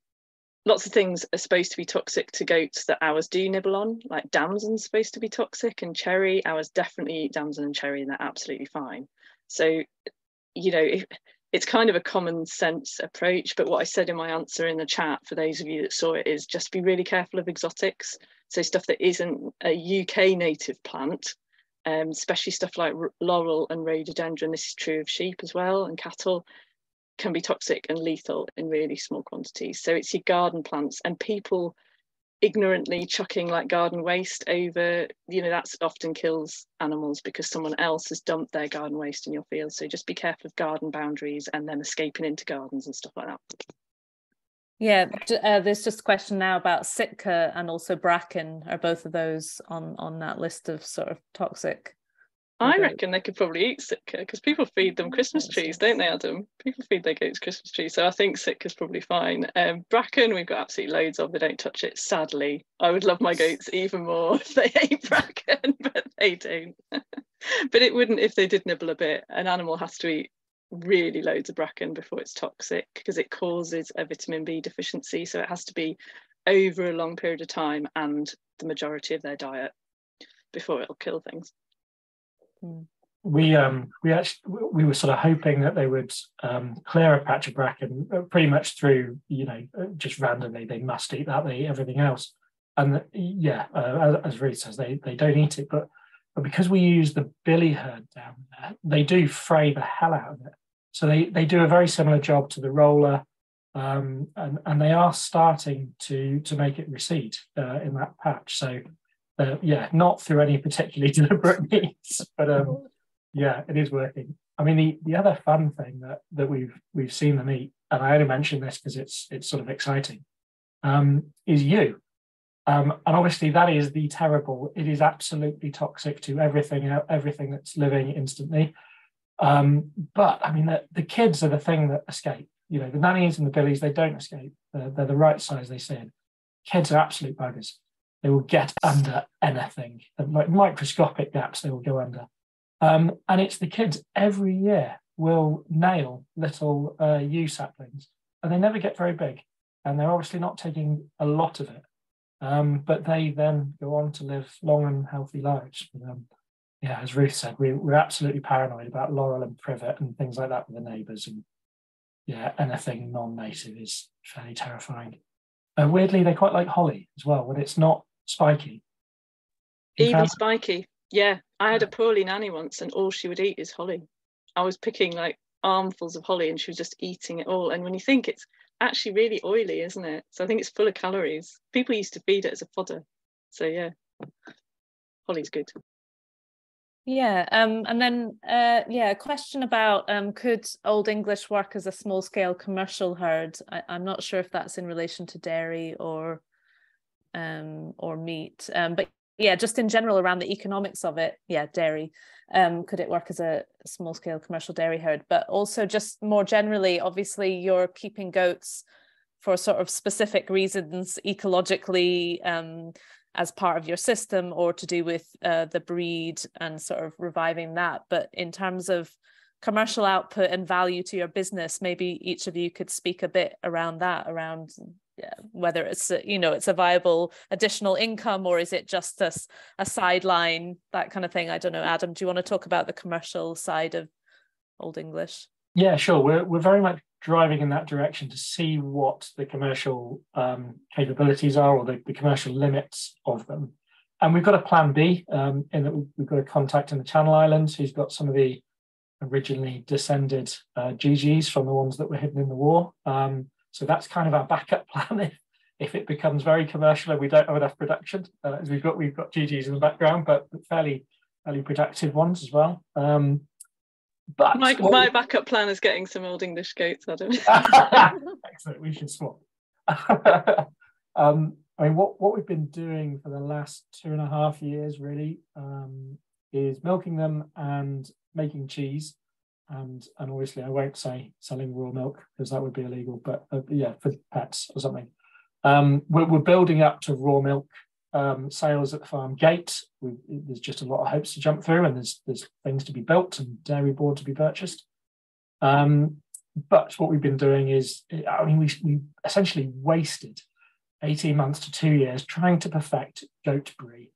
lots of things are supposed to be toxic to goats that ours do nibble on, like damson's supposed to be toxic and cherry. Ours definitely eat damson and cherry and they're absolutely fine. So, you know, if, it's kind of a common sense approach. But what I said in my answer in the chat for those of you that saw it is just be really careful of exotics. So stuff that isn't a UK native plant, um, especially stuff like laurel and rhododendron. This is true of sheep as well and cattle can be toxic and lethal in really small quantities. So it's your garden plants and people ignorantly chucking like garden waste over, you know, that's often kills animals because someone else has dumped their garden waste in your field. So just be careful of garden boundaries and then escaping into gardens and stuff like that. Yeah, uh, there's just a question now about Sitka and also bracken. Are both of those on on that list of sort of toxic? I reckon they could probably eat Sitka because people feed them Christmas trees, don't they, Adam? People feed their goats Christmas trees, so I think Sitka's probably fine. Um, bracken, we've got absolutely loads of. They don't touch it. Sadly, I would love my goats even more if they ate bracken, but they don't. but it wouldn't if they did nibble a bit. An animal has to eat really loads of bracken before it's toxic because it causes a vitamin B deficiency. So it has to be over a long period of time and the majority of their diet before it'll kill things. We um we actually we were sort of hoping that they would um, clear a patch of bracken uh, pretty much through you know uh, just randomly. They must eat that they eat everything else. And yeah uh, as, as Ruth says they they don't eat it. But but because we use the billy herd down there they do fray the hell out of it. So they they do a very similar job to the roller um, and and they are starting to to make it recede uh, in that patch. So uh, yeah, not through any particularly deliberate means, but um, yeah, it is working. I mean, the, the other fun thing that that we've we've seen them eat, and I only mention this because it's it's sort of exciting, um, is yew. Um, and obviously, that is the terrible. It is absolutely toxic to everything everything that's living instantly. Um, but I mean, the, the kids are the thing that escape. You know, the nannies and the billies, they don't escape. They're, they're the right size they said. Kids are absolute buggers. They will get under anything, like microscopic gaps, they will go under. Um, and it's the kids every year will nail little uh, yew saplings, and they never get very big. And they're obviously not taking a lot of it, um, but they then go on to live long and healthy lives. Um, yeah, as Ruth said, we, we're absolutely paranoid about laurel and privet and things like that with the neighbours. And yeah, anything non-native is fairly terrifying. Weirdly, they quite like holly as well, but it's not spiky. Even spiky. Yeah. I had a poorly nanny once and all she would eat is holly. I was picking like armfuls of holly and she was just eating it all. And when you think it's actually really oily, isn't it? So I think it's full of calories. People used to feed it as a fodder. So yeah, holly's good. Yeah, um, and then uh, yeah, a question about um, could Old English work as a small scale commercial herd? I, am not sure if that's in relation to dairy or um, or meat. Um, but yeah, just in general around the economics of it, yeah, dairy. Um, could it work as a small scale commercial dairy herd? But also just more generally, obviously you're keeping goats for sort of specific reasons ecologically um, as part of your system or to do with uh, the breed and sort of reviving that. But in terms of commercial output and value to your business, maybe each of you could speak a bit around that, around yeah, whether it's you know it's a viable additional income or is it just a, a sideline that kind of thing i don't know. Adam do you want to talk about the commercial side of old english? Yeah sure. We're, we're very much driving in that direction to see what the commercial um, capabilities are or the, the, commercial limits of them. And we've got a plan b um, in that we've got a contact in the channel islands who's got some of the originally descended uh, GGs from the ones that were hidden in the war. Um, so that's kind of our backup plan if, if it becomes very commercial and we don't have enough production. Uh, as we've got we've got GGs in the background, but fairly fairly productive ones as well. Um, but my, my backup plan is getting some old English goats, Adam. Excellent. We should swap. um, I mean, what, what we've been doing for the last two and a half years really um, is milking them and making cheese. And, and obviously, I won't say selling raw milk because that would be illegal, but uh, yeah, for pets or something. Um, we're, we're, building up to raw milk um, sales at the farm gate. We, there's just a lot of hopes to jump through, and there's there's things to be built and dairy board to be purchased. Um, but what we've been doing is, I mean, we, we essentially wasted 18 months to two years trying to perfect goat brie.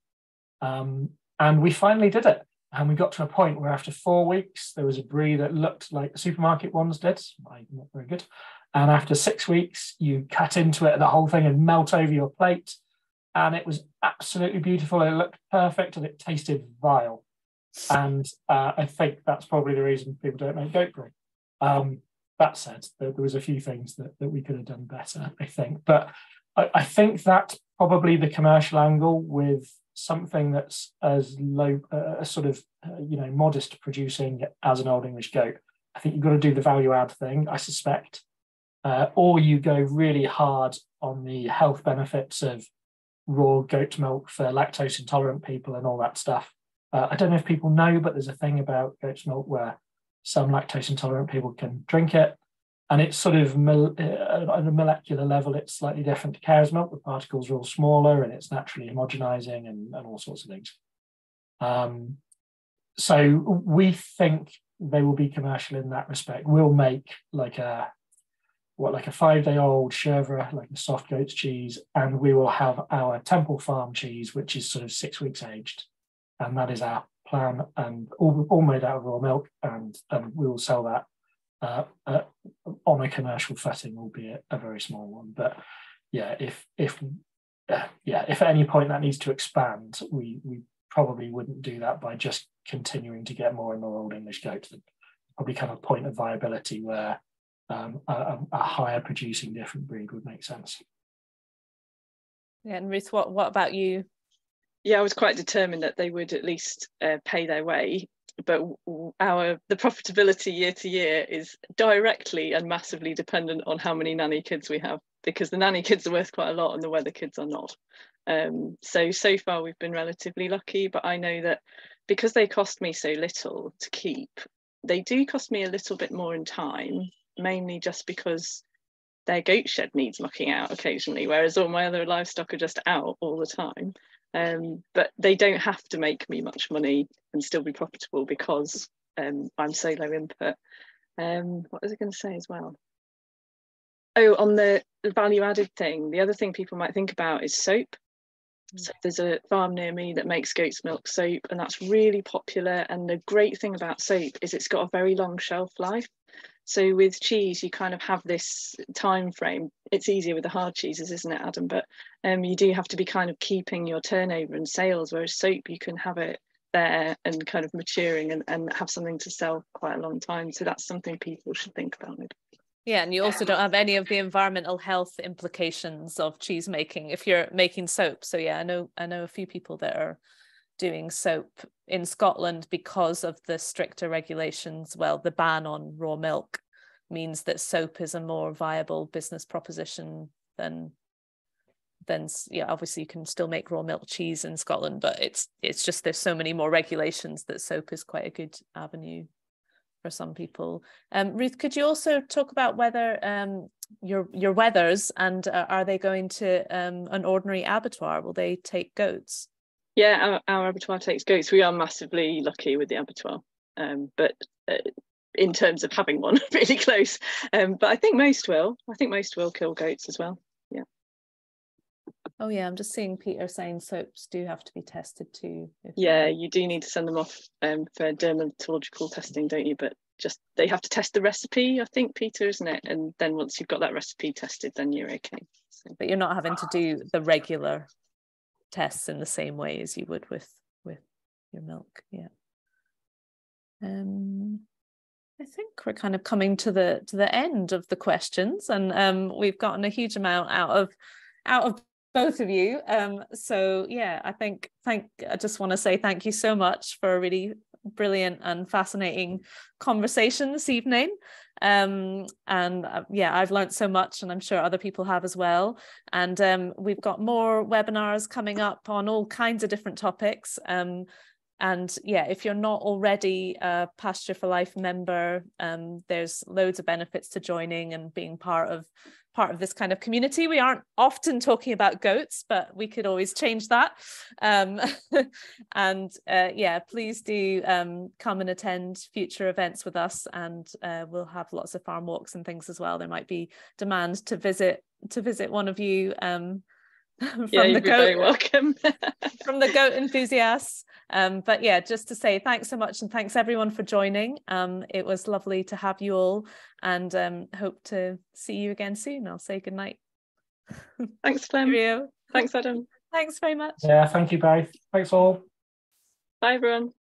Um, and we finally did it. And we got to a point where after four weeks, there was a brie that looked like the supermarket ones did. Not very good. And after six weeks, you cut into it, the whole thing and melt over your plate. And it was absolutely beautiful. It looked perfect and it tasted vile. And uh, I think that's probably the reason people don't make goat brie. Um, that said, there, there was a few things that, that we could have done better, I think. But I, I think that's probably the commercial angle with something that's as low, uh, sort of, uh, you know, modest producing as an old English goat. I think you've got to do the value add thing, I suspect, uh, or you go really hard on the health benefits of raw goat milk for lactose intolerant people and all that stuff. Uh, I don't know if people know, but there's a thing about goat's milk where some lactose intolerant people can drink it and it's sort of uh, at a molecular level, it's slightly different to milk. The particles are all smaller and it's naturally homogenizing and, and all sorts of things. Um, so we think they will be commercial in that respect. We'll make like a what like a five day old chèvre, like a soft goat's cheese, and we will have our Temple Farm cheese, which is sort of six weeks aged, and that is our plan, and all, all made out of raw milk, and and we will sell that uh, uh, on a commercial footing, albeit a very small one. But yeah, if if uh, yeah, if at any point that needs to expand, we we probably wouldn't do that by just continuing to get more and more old English goats. There'd probably come a point of viability where um, a, a, higher producing different breed would make sense. Yeah, and Ruth, what what about you? Yeah, I was quite determined that they would at least uh, pay their way but our the profitability year to year is directly and massively dependent on how many nanny kids we have because the nanny kids are worth quite a lot and the wether kids are not. Um, so so far we've been relatively lucky but i know that because they cost me so little to keep they do cost me a little bit more in time mainly just because their goat shed needs mucking out occasionally whereas all my other livestock are just out all the time um, but they don't have to make me much money and still be profitable because um, I'm so low input. Um, what was I going to say as well? Oh, on the value added thing, the other thing people might think about is soap. Mm. So there's a farm near me that makes goat's milk soap, and that's really popular. And the great thing about soap is it's got a very long shelf life. So with cheese, you kind of have this time frame. It's easier with the hard cheeses, isn't it, Adam? But um, you do have to be kind of keeping your turnover and sales, whereas soap, you can have it there and kind of maturing and, and have something to sell quite a long time. So that's something people should think about. Yeah, and you also don't have any of the environmental health implications of cheese making if you're making soap. So yeah, I know I know a few people that are doing soap in Scotland because of the stricter regulations. Well, the ban on raw milk means that soap is a more viable business proposition than then yeah obviously you can still make raw milk cheese in Scotland but it's it's just there's so many more regulations that soap is quite a good avenue for some people. Um, Ruth could you also talk about whether um, your your wethers and uh, are they going to um, an ordinary abattoir? Will they take goats yeah, our, our abattoir takes goats. We are massively lucky with the abattoir, um, but uh, in terms of having one, really close. Um, but I think most will. I think most will kill goats as well. Yeah. Oh yeah, I'm just seeing Peter saying soaps do have to be tested too. Yeah, you do need to send them off um, for dermatological testing, don't you? But just they have to test the recipe, I think, Peter, isn't it? And then once you've got that recipe tested, then you're okay. So. But you're not having to do the regular tests in the same way as you would with with your milk yeah um I think we're kind of coming to the to the end of the questions, and um, we've gotten a huge amount out of out of both of you. Um, so yeah, I think thank I just want to say thank you so much for a really brilliant and fascinating conversation this evening. Um, and uh, yeah, I've learned so much, and I'm sure other people have as well. And um, we've got more webinars coming up on all kinds of different topics. Um, and yeah if you're not already a pasture for life member um, there's loads of benefits to joining and being part of part of this kind of community. We aren't often talking about goats but we could always change that. Um, and uh, yeah please do um, come and attend future events with us and uh, we'll have lots of farm walks and things as well. There might be demand to visit to visit one of you um, from yeah, the goat, very welcome. From the goat enthusiasts. Um, but yeah just to say thanks so much and thanks everyone for joining. Um, it was lovely to have you all and um, hope to see you again soon. I'll say good night thanks Clem. thanks adam. Thanks very much. Yeah thank you both. Thanks all. Bye everyone